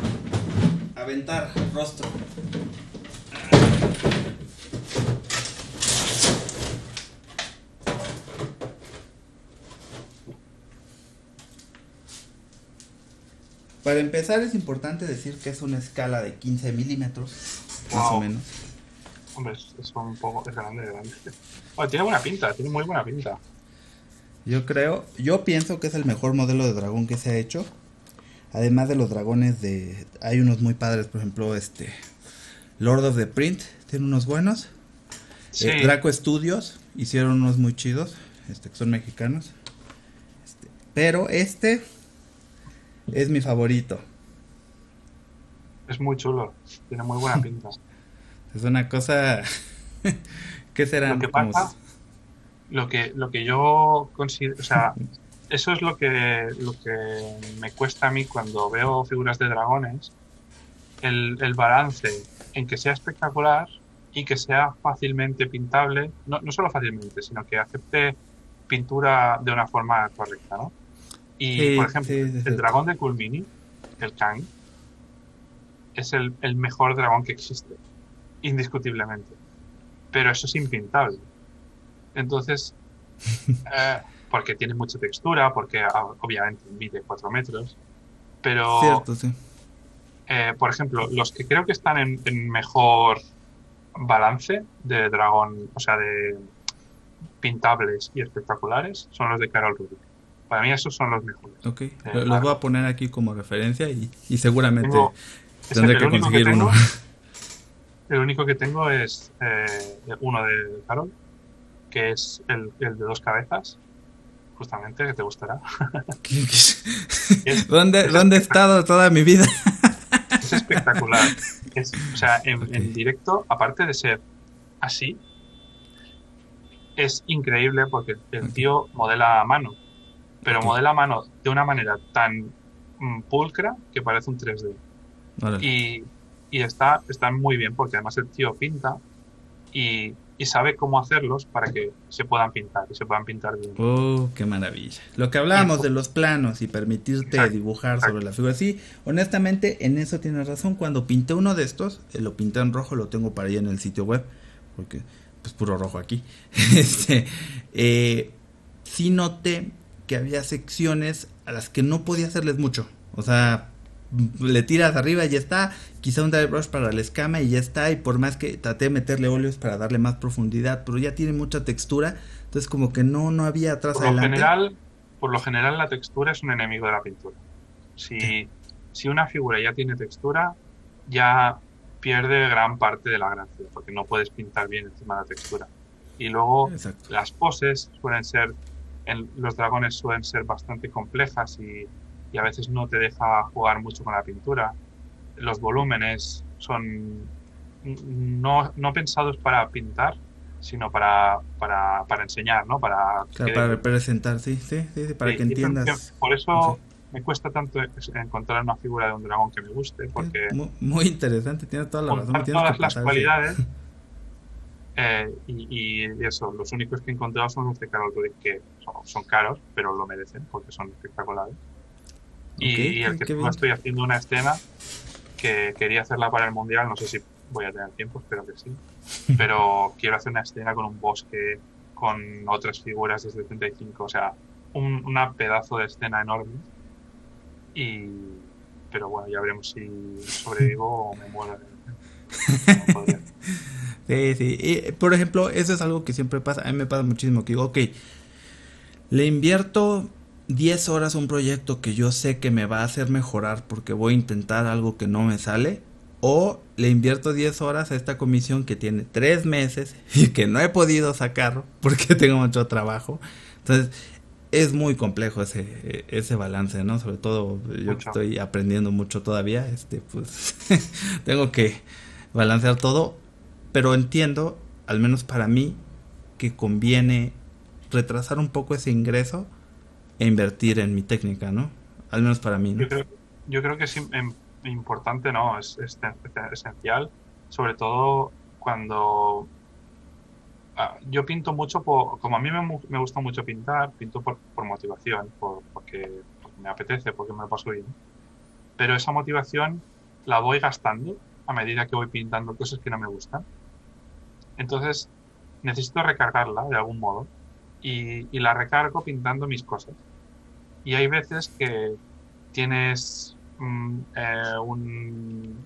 aventar rostro. Para empezar es importante decir que es una escala de 15 milímetros, más o menos. Hombre, es, un poco es grande, grande. tiene buena pinta, tiene muy buena pinta. Yo creo, yo pienso que es el mejor modelo de dragón que se ha hecho. Además de los dragones de, hay unos muy padres, por ejemplo, este Lord of the Print tiene unos buenos. Eh, Draco Studios hicieron unos muy chidos, este que son mexicanos. Este, pero este es mi favorito. Es muy chulo, tiene muy buena pinta. Es una cosa... ¿Qué será? Lo que pasa, lo que, lo que yo considero, o sea, eso es lo que, lo que me cuesta a mí cuando veo figuras de dragones, el, el balance en que sea espectacular y que sea fácilmente pintable, no, no solo fácilmente, sino que acepte pintura de una forma correcta, ¿no? Y, por ejemplo, el dragón de Kulmini, el Kang, es el, el mejor dragón que existe indiscutiblemente. Pero eso es impintable. Entonces, eh, porque tiene mucha textura, porque ah, obviamente mide 4 metros, pero... Cierto, sí. Eh, por ejemplo, los que creo que están en, mejor balance de dragón, o sea, de pintables y espectaculares, son los de Carol Rubik. Para mí esos son los mejores. Ok, eh, los voy a poner aquí como referencia y, seguramente tendré que conseguir uno. El único que tengo es eh, uno de Carol que es el, el de dos cabezas, justamente, que te gustará. ¿Dónde, ¿Dónde he estado toda mi vida? es espectacular. o sea, en, directo, aparte de ser así, es increíble porque el tío modela a mano, pero modela a mano de una manera tan mm, pulcra que parece un 3D. Y, y, está, está muy bien porque además el tío pinta y y sabe cómo hacerlos para que se puedan pintar y se puedan pintar bien. ¡Oh, qué maravilla! Lo que hablábamos de los planos y permitirte dibujar sobre la figura. Sí, honestamente, en eso tienes razón. Cuando pinté uno de estos, eh, lo pinté en rojo, lo tengo para allá en el sitio web, porque pues puro rojo aquí. este, eh, sí noté que había secciones a las que no podía hacerles mucho. O sea, le tiras arriba y ya está, quizá un dry brush para la escama y ya está, y por más que traté de meterle óleos para darle más profundidad, pero ya tiene mucha textura, entonces como que no, no había atrás por Lo general, por lo general la textura es un enemigo de la pintura. Si, si una figura ya tiene textura, ya pierde gran parte de la gracia, porque no puedes pintar bien encima de la textura. Y luego las poses suelen ser, en, los dragones suelen ser bastante complejas y y a veces no te deja jugar mucho con la pintura. Los volúmenes son no, no pensados para pintar, sino para, para, para enseñar, ¿no? Para, para representar, sí, sí, sí, para que entiendas. Por eso me cuesta tanto encontrar una figura de un dragón que me guste, porque... Muy, interesante, tiene toda la razón. Todas las cualidades. Eh, y, eso, los únicos que he encontrado son los de Carol que son, son, caros, pero lo merecen porque son espectaculares. Y, el que estoy haciendo una escena que quería hacerla para el mundial, no sé si voy a tener tiempo, espero que sí. Pero quiero hacer una escena con un bosque, con otras figuras desde 35, o sea, un una pedazo de escena enorme. Y, pero bueno, ya veremos si sobrevivo o me muero. sí, sí. Y, por ejemplo, eso es algo que siempre pasa. A mí me pasa muchísimo que digo, ok, le invierto 10 horas un proyecto que yo sé que me va a hacer mejorar porque voy a intentar algo que no me sale. O le invierto 10 horas a esta comisión que tiene 3 meses y que no he podido sacar porque tengo mucho trabajo. Entonces, es muy complejo ese, ese balance, ¿no? Sobre todo yo que estoy aprendiendo mucho todavía, este, pues tengo que balancear todo, pero entiendo, al menos para mí, que conviene retrasar un poco ese ingreso e invertir en mi técnica, ¿no? Al menos para mí. Yo, creo, que es importante, ¿no? Es, esencial, sobre todo cuando ah, yo pinto mucho, como a mí me, gusta mucho pintar, pinto por, motivación, por, porque, me apetece, porque me lo paso bien. Pero esa motivación la voy gastando a medida que voy pintando cosas que no me gustan. Entonces necesito recargarla de algún modo y la recargo pintando mis cosas. Y hay veces que tienes mm, eh, un,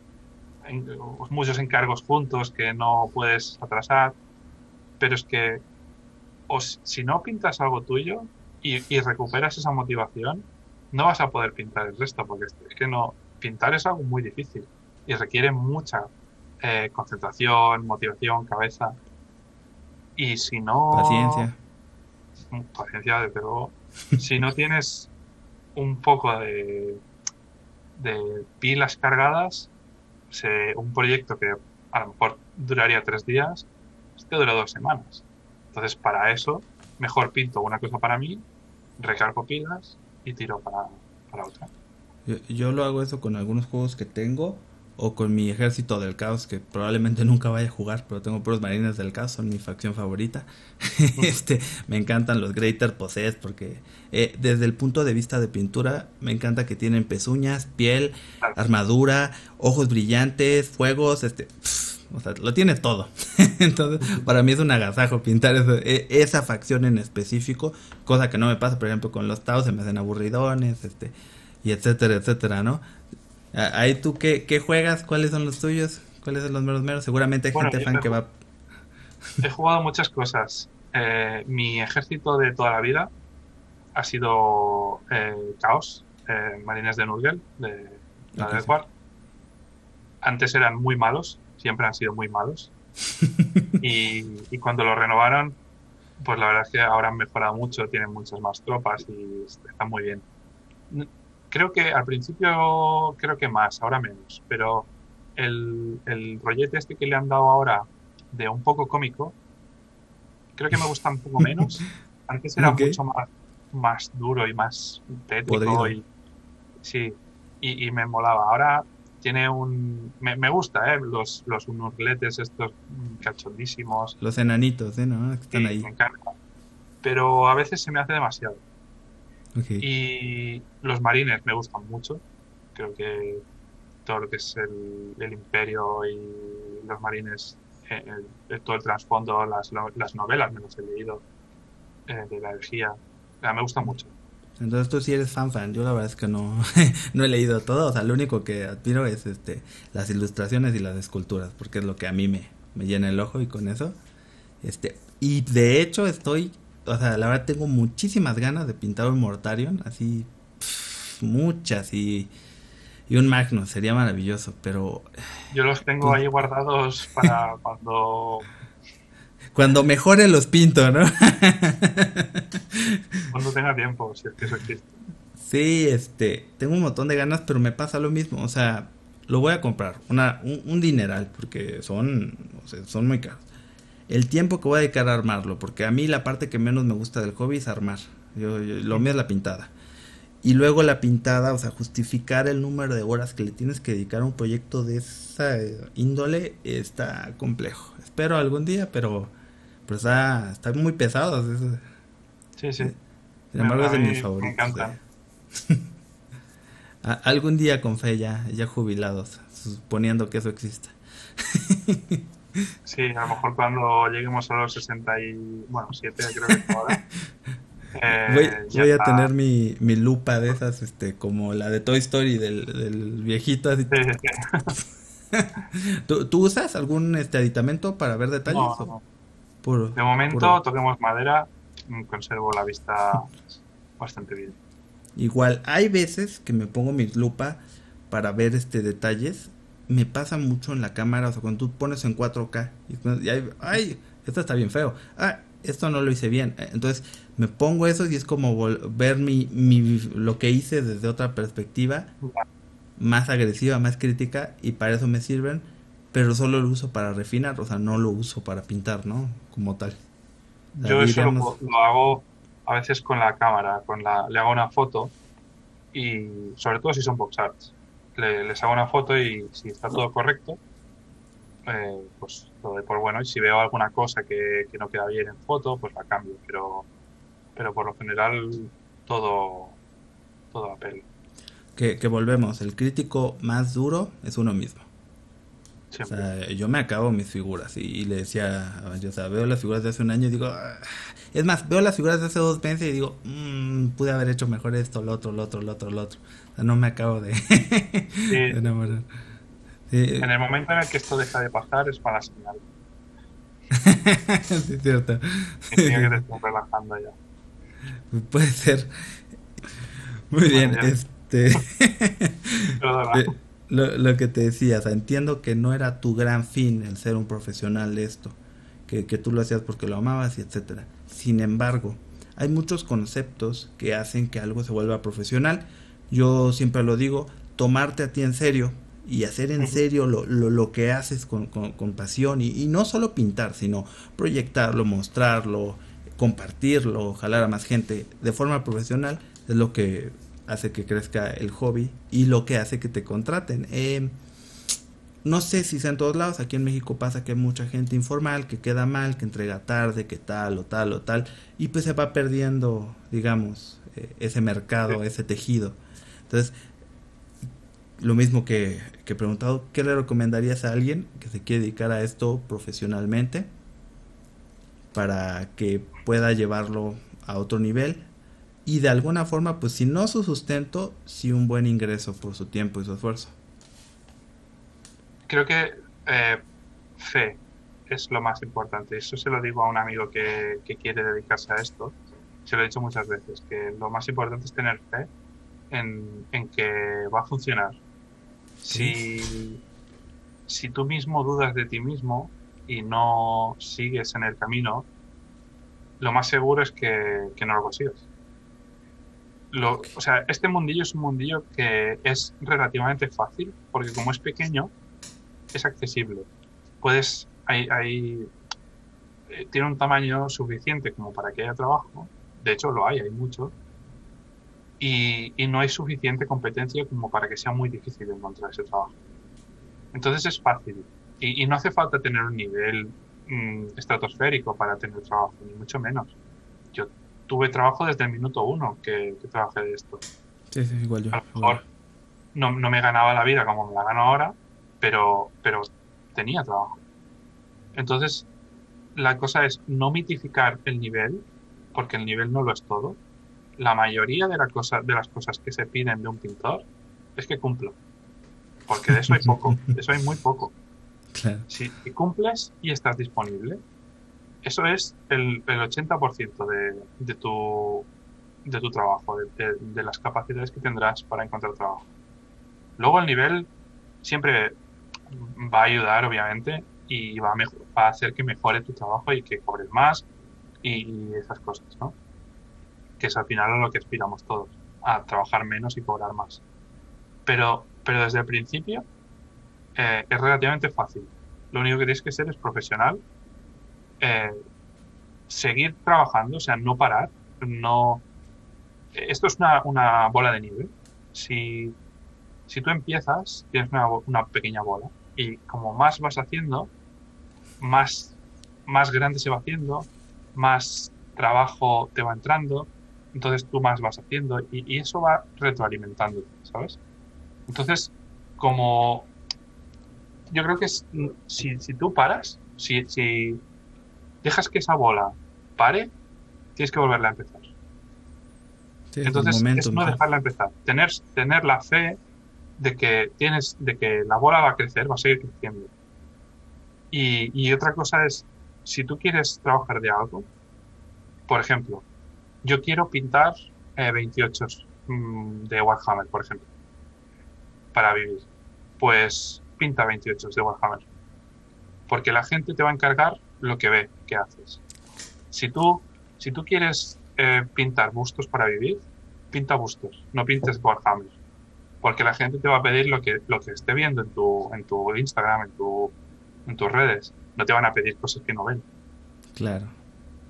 muchos encargos juntos que no puedes atrasar, pero es que si no pintas algo tuyo y, recuperas esa motivación, no vas a poder pintar el resto, porque es que no, pintar es algo muy difícil y requiere mucha eh, concentración, motivación, cabeza. Y si no... Paciencia. Paciencia, desde luego si no tienes un poco de, de pilas cargadas, un proyecto que a lo mejor duraría tres días, este dura dos semanas. Entonces, para eso, mejor pinto una cosa para mí, recargo pilas y tiro para, para otra. yo, lo hago eso con algunos juegos que tengo o con mi ejército del caos que probablemente nunca vaya a jugar, pero tengo puros marines del caos, son mi facción favorita. este, me encantan los Greater Possessed porque eh, desde el punto de vista de pintura me encanta que tienen pezuñas, piel, armadura, ojos brillantes, fuegos, este, o sea, lo tiene todo. Entonces, para mí es un agasajo pintar e, esa facción en específico, cosa que no me pasa, por ejemplo, con los Taos se me hacen aburridones, este, y etcétera, etcétera, ¿no? Ahí tú, ¿qué, ¿qué, juegas? ¿Cuáles son los tuyos? ¿Cuáles son los meros meros? Seguramente hay gente fan que va... He jugado muchas cosas. Eh, mi ejército de toda la vida ha sido eh, Chaos, eh, Marines de Nurgle, de la okay, Antes eran muy malos, siempre han sido muy malos. y, y, cuando lo renovaron, pues la verdad es que ahora han mejorado mucho, tienen muchas más tropas y están muy bien. Creo que al principio, creo que más, ahora menos, pero el, el rollete este que le han dado ahora de un poco cómico, creo que me gusta un poco menos. Antes era mucho más, más duro y más tétrico y sí, y, y, me molaba. Ahora tiene un... Me, me gusta, ¿eh? Los, los unurletes estos cachondísimos. Los enanitos, ¿eh? ¿No? Están ahí. Me encanta. Pero a veces se me hace demasiado. Y los marines me gustan mucho. Creo que todo lo que es el, el imperio y los marines eh, todo el trasfondo, las, las novelas me las he leído eh, de la energía. me gusta mucho. Entonces tú sí eres fan fan, yo la verdad es que no, no he leído todo, o sea, lo único que admiro es este las ilustraciones y las esculturas, porque es lo que a mí me, me llena el ojo y con eso, este, y de hecho estoy, o sea, la verdad tengo muchísimas ganas de pintar un Mortarion, así, muchas, y y un Magnus, sería maravilloso, pero... Yo los tengo ahí guardados para cuando... Cuando mejore los pinto, ¿no? cuando tenga tiempo, si es que eso existe. Sí, este, tengo un montón de ganas, pero me pasa lo mismo, o sea, lo voy a comprar, una, un, dineral, porque son, o sea, son muy caros. El tiempo que voy a dedicar a armarlo, porque a mí la parte que menos me gusta del hobby es armar. Yo, lo mío es la pintada. Y luego la pintada, o sea, justificar el número de horas que le tienes que dedicar a un proyecto de esa índole está complejo. Espero algún día, pero, pero está, está muy pesado. Sí, sí. Sin embargo, es de mis favoritos. Me encanta. algún día con fe ya, ya jubilados, suponiendo que eso exista. sí, a lo mejor cuando lleguemos a los 60 y, bueno, 7 creo que ahora. Eh, voy, a tener mi, mi, lupa de esas, este, como la de Toy Story del, viejito. Así. ¿Tú, usas algún este aditamento para ver detalles? de momento, toquemos madera, mm, conservo la vista bastante bien. Igual, hay veces que me pongo mi lupa para ver este detalles. Me pasa mucho en la cámara, o sea, cuando tú pones en 4K y, ay, esto está bien feo. Ah, esto no lo hice bien. Entonces, me pongo eso y es como ver mi, mi, lo que hice desde otra perspectiva, más agresiva, más crítica, y para eso me sirven, pero solo lo uso para refinar, o sea, no lo uso para pintar, ¿no? Como tal. Yo eso lo, hago a veces con la cámara, con la, le hago una foto y sobre todo si son box arts. Les hago una foto y si está todo correcto, eh, pues lo doy por bueno y si veo alguna cosa que, que no queda bien en foto, pues la cambio, pero pero por lo general todo, todo a pelo. Que, que volvemos, el crítico más duro es uno mismo. O sea, yo me acabo mis figuras y, le decía, o sea, veo las figuras de hace un año y digo, ah". es más, veo las figuras de hace dos meses y digo, mmm, pude haber hecho mejor esto, lo otro, lo otro, lo otro, lo otro. No me acabo de, enamorar. En el momento en el que esto deja de pasar es para señal. sí, cierto. que te estoy relajando ya. Puede ser. Muy bien, este. lo, lo, que te decía, entiendo que no era tu gran fin el ser un profesional de esto, que, que tú lo hacías porque lo amabas y etcétera. Sin embargo, hay muchos conceptos que hacen que algo se vuelva profesional. Yo siempre lo digo, tomarte a ti en serio y hacer en serio lo, lo, lo que haces con, con, con pasión y, y, no solo pintar, sino proyectarlo, mostrarlo, compartirlo, jalar a más gente de forma profesional, es lo que hace que crezca el hobby y lo que hace que te contraten. Eh, no sé si sea en todos lados, aquí en México pasa que hay mucha gente informal, que queda mal, que entrega tarde, que tal o tal o tal, y pues se va perdiendo, digamos, eh, ese mercado, ese tejido. Entonces, lo mismo que, que he preguntado, ¿qué le recomendarías a alguien que se quiere dedicar a esto profesionalmente? para que pueda llevarlo a otro nivel y de alguna forma, pues si no su sustento, sí un buen ingreso por su tiempo y su esfuerzo. Creo que eh, fe es lo más importante. Eso se lo digo a un amigo que, quiere dedicarse a esto. Se lo he dicho muchas veces, que lo más importante es tener fe en, que va a funcionar. Si, si tú mismo dudas de ti mismo, y no sigues en el camino, lo más seguro es que, que no lo consigas. Lo, o sea, este mundillo es un mundillo que es relativamente fácil, porque como es pequeño, es accesible. Puedes, hay, hay, eh, tiene un tamaño suficiente como para que haya trabajo. De hecho, lo hay, hay mucho. Y, y no hay suficiente competencia como para que sea muy difícil encontrar ese trabajo. Entonces es fácil. Y, y no hace falta tener un nivel mm, estratosférico para tener trabajo, ni mucho menos. Yo tuve trabajo desde el minuto uno que, que trabajé de esto. Sí, sí, igual yo. A lo mejor no, no me ganaba la vida como me la gano ahora, pero, pero tenía trabajo. Entonces, la cosa es no mitificar el nivel, porque el nivel no lo es todo. La mayoría de, la cosa, de las cosas que se piden de un pintor es que cumpla. Porque de eso hay poco, de eso hay muy poco. Claro. Si, cumples y estás disponible, eso es el, el 80% de, de, tu, de tu trabajo, de, de- de las capacidades que tendrás para encontrar trabajo. Luego el nivel siempre va a ayudar, obviamente, y va a, mejor- va a hacer que mejore tu trabajo y que cobres más y, y esas cosas, ¿no? Que es al final a lo que aspiramos todos, a trabajar menos y cobrar más. Pero, pero desde el principio eh, es relativamente fácil. Lo único que tienes que ser es profesional, eh, seguir trabajando, o sea, no parar, no... Esto es una, una bola de nieve. Si, si tú empiezas, tienes una, una pequeña bola y como más vas haciendo, más, más grande se va haciendo, más trabajo te va entrando, entonces tú más vas haciendo y, y eso va retroalimentándote, ¿sabes? Entonces, como yo creo que es- si, si tú paras, si, si dejas que esa bola pare, tienes que volverla a empezar. Sí, Entonces, es no ¿no? dejarla empezar. Tener, tener la fe de que tienes, de que la bola va a crecer, va a seguir creciendo. Y, y otra cosa es, si tú quieres trabajar de algo, por ejemplo, yo quiero pintar eh, 28 mm, de Warhammer, por ejemplo, para vivir. Pues pinta 28 de Warhammer. Porque la gente te va a encargar lo que ve que haces. Si tú, si tú quieres eh, pintar bustos para vivir, pinta bustos, no pintes Warhammer. Porque la gente te va a pedir lo que, lo que esté viendo en tu, en tu Instagram, en, tu, en tus redes. No te van a pedir cosas que no ven. Claro.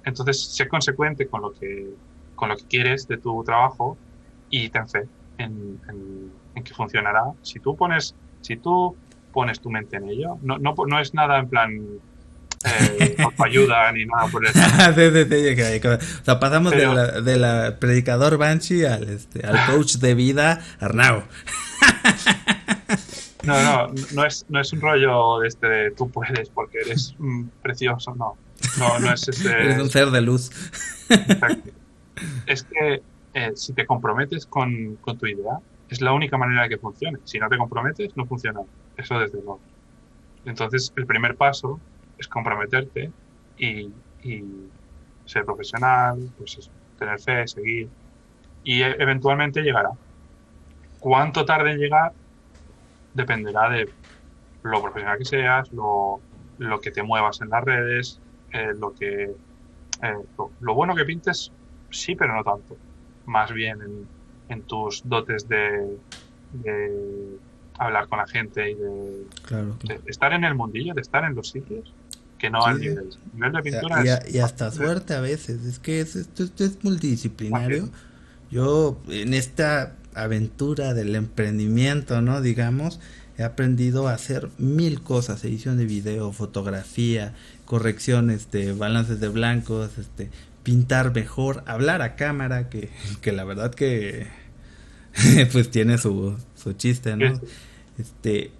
Entonces, sé consecuente con lo que, con lo que quieres de tu trabajo y ten fe en, en- en que funcionará. Si tú pones, si tú pones tu mente en ello, no, no, no es nada en plan eh, ayuda ni nada por que- o sea, pasamos Pero- de, la, de la predicador Banshee al, este, al coach de vida Arnau. No, no, no es, no es un rollo de este de tú puedes porque eres mm, precioso, no. No, no es ese. Eres un ser de luz. Exacto. Es que eh, si te comprometes con, con tu idea, es la única manera de que funcione. Si no te comprometes, no funciona. Eso desde luego. Entonces, el primer paso es comprometerte y, y ser profesional, pues eso, tener fe, seguir. Y e- eventualmente llegará. ¿Cuánto tarde en llegar? Dependerá de lo profesional que seas, lo, lo que te muevas en las redes, eh, lo que eh, lo, lo bueno que pintes, sí, pero no tanto. Más bien en, en tus dotes de, de hablar con la gente y de, Claro, de claro. estar en el mundillo, de estar en los sitios, que no al Sí. nivel. El nivel de pintura Y, es... a- y hasta suerte a veces. Es que es, esto, esto es multidisciplinario. Yo en esta aventura del emprendimiento, ¿no? Digamos, he aprendido a hacer mil cosas, edición de video, fotografía, correcciones de balances de blancos, este, pintar mejor, hablar a cámara, que, que la verdad que pues tiene su, su chiste, ¿no? Este,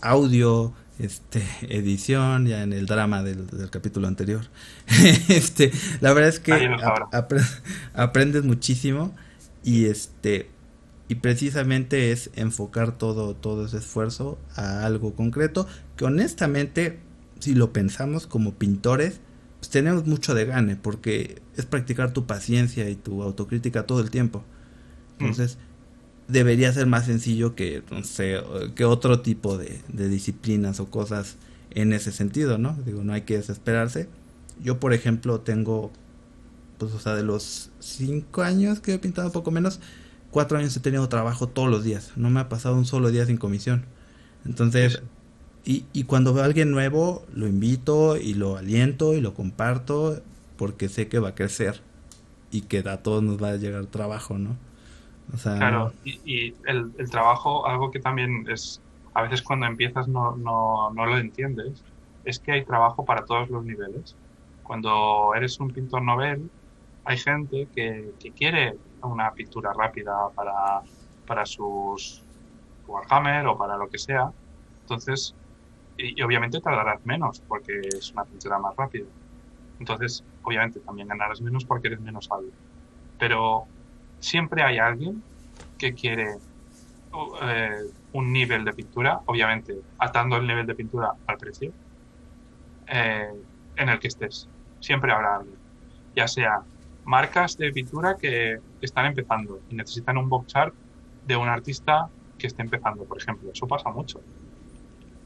audio, este, edición, ya en el drama del, del capítulo anterior. este, la verdad es que aprendes muchísimo y este y precisamente es enfocar todo todo ese esfuerzo a algo concreto que honestamente si lo pensamos como pintores pues tenemos mucho de gane porque es practicar tu paciencia y tu autocrítica todo el tiempo. Entonces debería ser más sencillo que no sé que otro tipo de, de disciplinas o cosas en ese sentido no digo no hay que desesperarse. Yo por ejemplo tengo pues, o sea, de los cinco años que he pintado poco menos, cuatro años he tenido trabajo todos los días. No me ha pasado un solo día sin comisión. Entonces, y, y cuando veo a alguien nuevo, lo invito y lo aliento y lo comparto porque sé que va a crecer y que a todos nos va a llegar trabajo, ¿no? O sea, claro, y, el, el, trabajo, algo que también es, a veces cuando empiezas no, no, no lo entiendes, es que hay trabajo para todos los niveles. Cuando eres un pintor novel, hay gente que, que quiere una pintura rápida para, para sus Warhammer o para lo que sea. Entonces, y, obviamente tardarás menos porque es una pintura más rápida. Entonces, obviamente también ganarás menos porque eres menos hábil. Pero siempre hay alguien que quiere eh, un nivel de pintura, obviamente atando el nivel de pintura al precio, eh, en el que estés. Siempre habrá alguien. Ya sea marcas de pintura que están empezando y necesitan un box art de un artista que esté empezando, por ejemplo. Eso pasa mucho.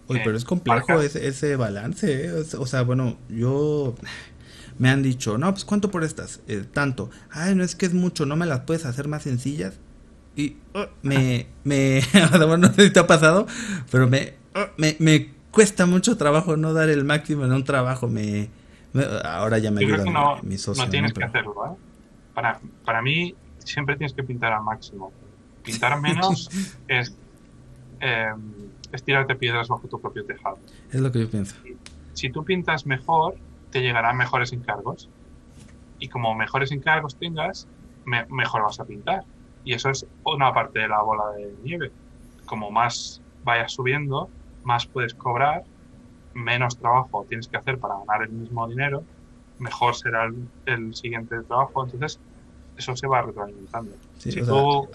Oye, pero es complejo ese, ese, balance, ¿eh? o sea, bueno, yo me han dicho, no, pues ¿cuánto por estas? Eh, tanto. Ay, no es que es mucho, ¿no me las puedes hacer más sencillas? Y oh, me, me, no sé si te ha pasado, pero me, oh, me, me cuesta mucho trabajo no dar el máximo en un trabajo, me, ahora ya me ayuda no, mi, socio. No tienes que hacerlo, ¿eh? Para, para mí siempre tienes que pintar al máximo. Pintar menos es eh, es tirarte piedras bajo tu propio tejado. Es lo que yo pienso. Si tú pintas mejor, te llegarán mejores encargos. Y como mejores encargos tengas, mejor vas a pintar. Y eso es una parte de la bola de nieve. Como más vayas subiendo, más puedes cobrar, menos trabajo tienes que hacer para ganar el mismo dinero, mejor será el, siguiente trabajo. Entonces, eso se va retroalimentando. si tú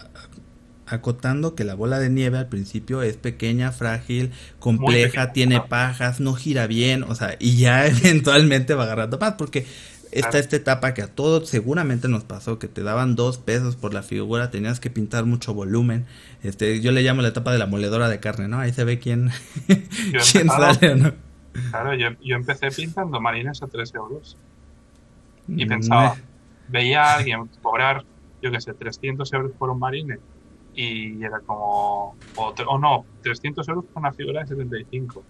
acotando que la bola de nieve al principio es pequeña, frágil, compleja, tiene pajas, no gira bien, o sea, y ya eventualmente va agarrando más, porque está esta etapa que a todos seguramente nos pasó, que te daban dos pesos por la figura, tenías que pintar mucho volumen, este, yo le llamo la etapa de la moledora de carne, ¿no? Ahí se ve quién, quién sale no. Claro, yo, yo, empecé pintando marines a 3 euros. Y mm, pensaba. Veía a alguien cobrar, yo qué sé, 300 euros por un marine y era como, o, no, 300 euros por una figura de 75.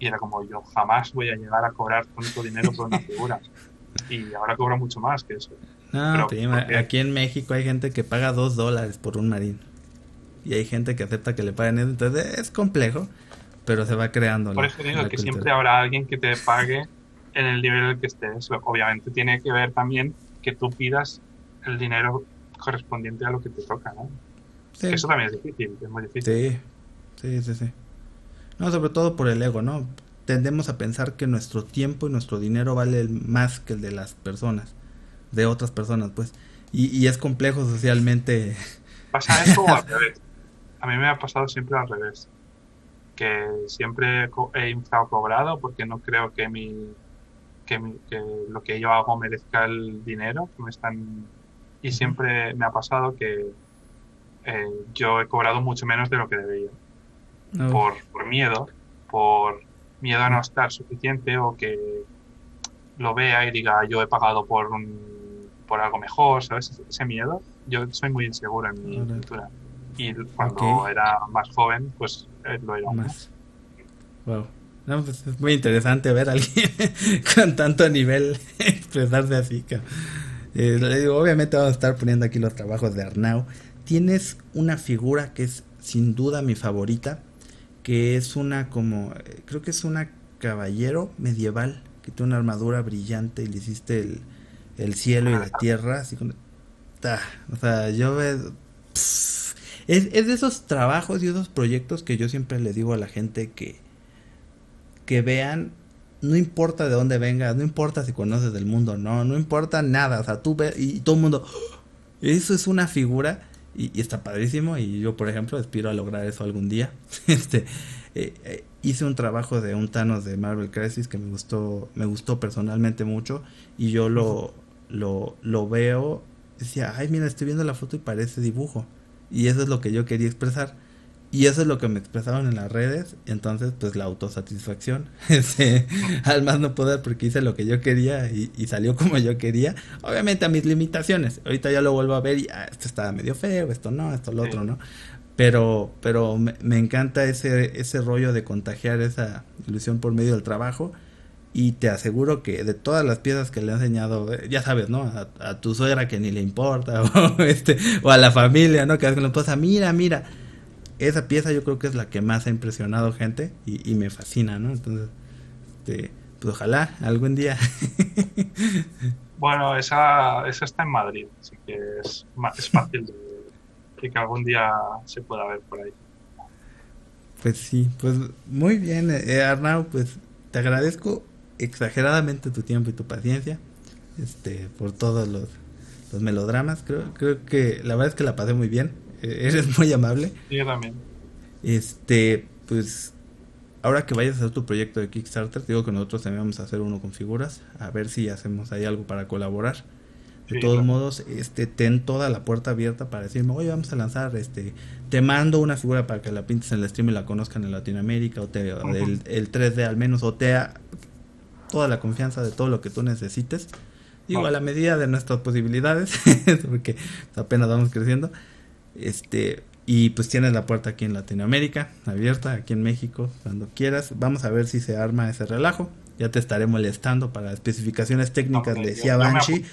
Y era como, yo jamás voy a llegar a cobrar tanto dinero por una figura. Y ahora cobro mucho más que eso. No, aquí en México hay gente que paga 2 dólares por un marín. Y hay gente que acepta que le paguen eso. Entonces es complejo, pero se va creando. Por eso digo que siempre habrá alguien que te pague en el nivel en el que estés. Obviamente tiene que ver también que tú pidas el dinero correspondiente a lo que te toca, ¿no? Eso también es difícil, es muy difícil. Sí, sí, sí, No, sobre todo por el ego, ¿no? Tendemos a pensar que nuestro tiempo y nuestro dinero vale más que el de las personas, de otras personas, pues. Y, es complejo socialmente. ¿Pasa eso o al revés? A mí me ha pasado siempre al revés. Que siempre he infracobrado porque no creo que mi, que, lo que yo hago merezca el dinero que me están y siempre me ha pasado que eh, yo he cobrado mucho menos de lo que debería. Por, por, miedo, por miedo a no estar suficiente o que lo vea y diga yo he pagado por un, por algo mejor, ¿sabes? Ese miedo. Yo soy muy inseguro en mi cultura. Y cuando era más joven, pues eh, lo era más. Wow. Pues, es muy interesante ver a alguien con tanto nivel expresarse así. Eh, obviamente vamos a estar poniendo aquí los trabajos de Arnau tienes una figura que es sin duda mi favorita, que es una como, creo que es una caballero medieval, que tiene una armadura brillante y le hiciste el, el cielo y la tierra, así como... o sea, yo veo... Es, es, de esos trabajos y esos proyectos que yo siempre le digo a la gente que, que vean, no importa de dónde vengas, no importa si conoces del mundo, no, no importa nada, o sea, tú ves y todo el mundo, eso es una figura y, está padrísimo y yo por ejemplo aspiro a lograr eso algún día. Este eh, eh, hice un trabajo de un Thanos de Marvel Crisis que me gustó me gustó personalmente mucho y yo lo lo, lo veo decía ay mira estoy viendo la foto y parece dibujo y eso es lo que yo quería expresar Y eso es lo que me expresaron en las redes. Entonces, pues la autosatisfacción. Ese, al más no poder, porque hice lo que yo quería y, salió como yo quería. Obviamente a mis limitaciones. Ahorita ya lo vuelvo a ver y ah, esto está medio feo, esto no, esto lo otro, ¿no? Pero, pero me, me, encanta ese, ese rollo de contagiar esa ilusión por medio del trabajo. Y te aseguro que de todas las piezas que le he enseñado, eh, ya sabes, ¿no? A, tu suegra que ni le importa, o, este, o a la familia, ¿no? Que haces con la esposa, mira, mira esa pieza yo creo que es la que más ha impresionado gente y, me fascina, ¿no? Entonces, este, pues ojalá algún día. bueno, esa, esa está en Madrid, así que es, es fácil de, que algún día se pueda ver por ahí. Pues sí, pues muy bien, eh, Arnau, pues te agradezco exageradamente tu tiempo y tu paciencia, este, por todos los, los melodramas. Creo, creo que la verdad es que la pasé muy bien. eres muy amable. yo también. Este, pues, ahora que vayas a hacer tu proyecto de Kickstarter, digo que nosotros también vamos a hacer uno con figuras, a ver si hacemos ahí algo para colaborar. De todos modos, este, ten toda la puerta abierta para decirme, oye, vamos a lanzar, este, te mando una figura para que la pintes en el stream y la conozcan en Latinoamérica, o te, el, 3D al menos, o te toda la confianza de todo lo que tú necesites. Digo, a la medida de nuestras posibilidades, porque apenas vamos creciendo. Este, y pues tienes la puerta aquí en Latinoamérica, abierta, aquí en México, cuando quieras. Vamos a ver si se arma ese relajo. Ya te estaré molestando para especificaciones técnicas, le decía Banshee.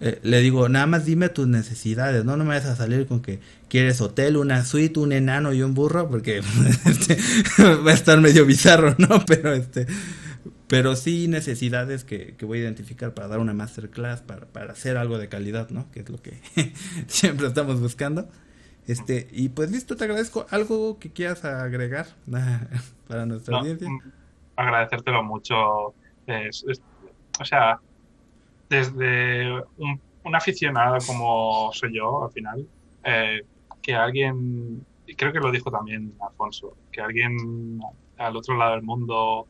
Eh, le digo, nada más dime tus necesidades, no, no me vas a salir con que quieres hotel, una suite, un enano y un burro, porque este, va a estar medio bizarro, ¿no? Pero este, pero sí necesidades que, que, voy a identificar para dar una masterclass, para, para hacer algo de calidad, ¿no? Que es lo que siempre estamos buscando. Este, y pues listo, te agradezco. ¿Algo que quieras agregar para nuestra audiencia? Mm, agradecértelo mucho. o sea, desde un, un, aficionado como soy yo, al final, eh, que alguien, y creo que lo dijo también Alfonso, que alguien al otro lado del mundo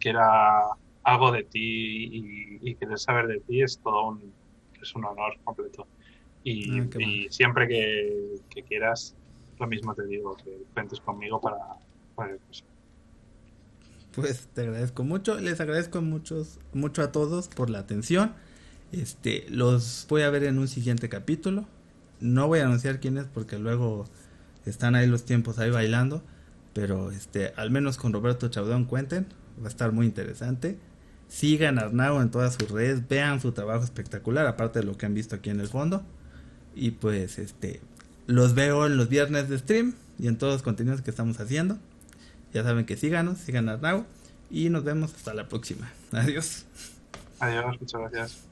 quiera algo de ti y, querer saber de ti es todo un, es un honor completo. Y, ah, siempre que, quieras, lo mismo te digo, que cuentes conmigo para cualquier Pues te agradezco mucho, les agradezco muchos, mucho a todos por la atención. Este, los voy a ver en un siguiente capítulo. No voy a anunciar quién es porque luego están ahí los tiempos ahí bailando. Pero este, al menos con Roberto Chaudón cuenten va a estar muy interesante. Sigan a Arnau en todas sus redes, vean su trabajo espectacular, aparte de lo que han visto aquí en el fondo. Y pues este los veo en los viernes de stream y en todos los contenidos que estamos haciendo. Ya saben que síganos, sigan a Arnau y nos vemos hasta la próxima. Adiós. Adiós, muchas gracias.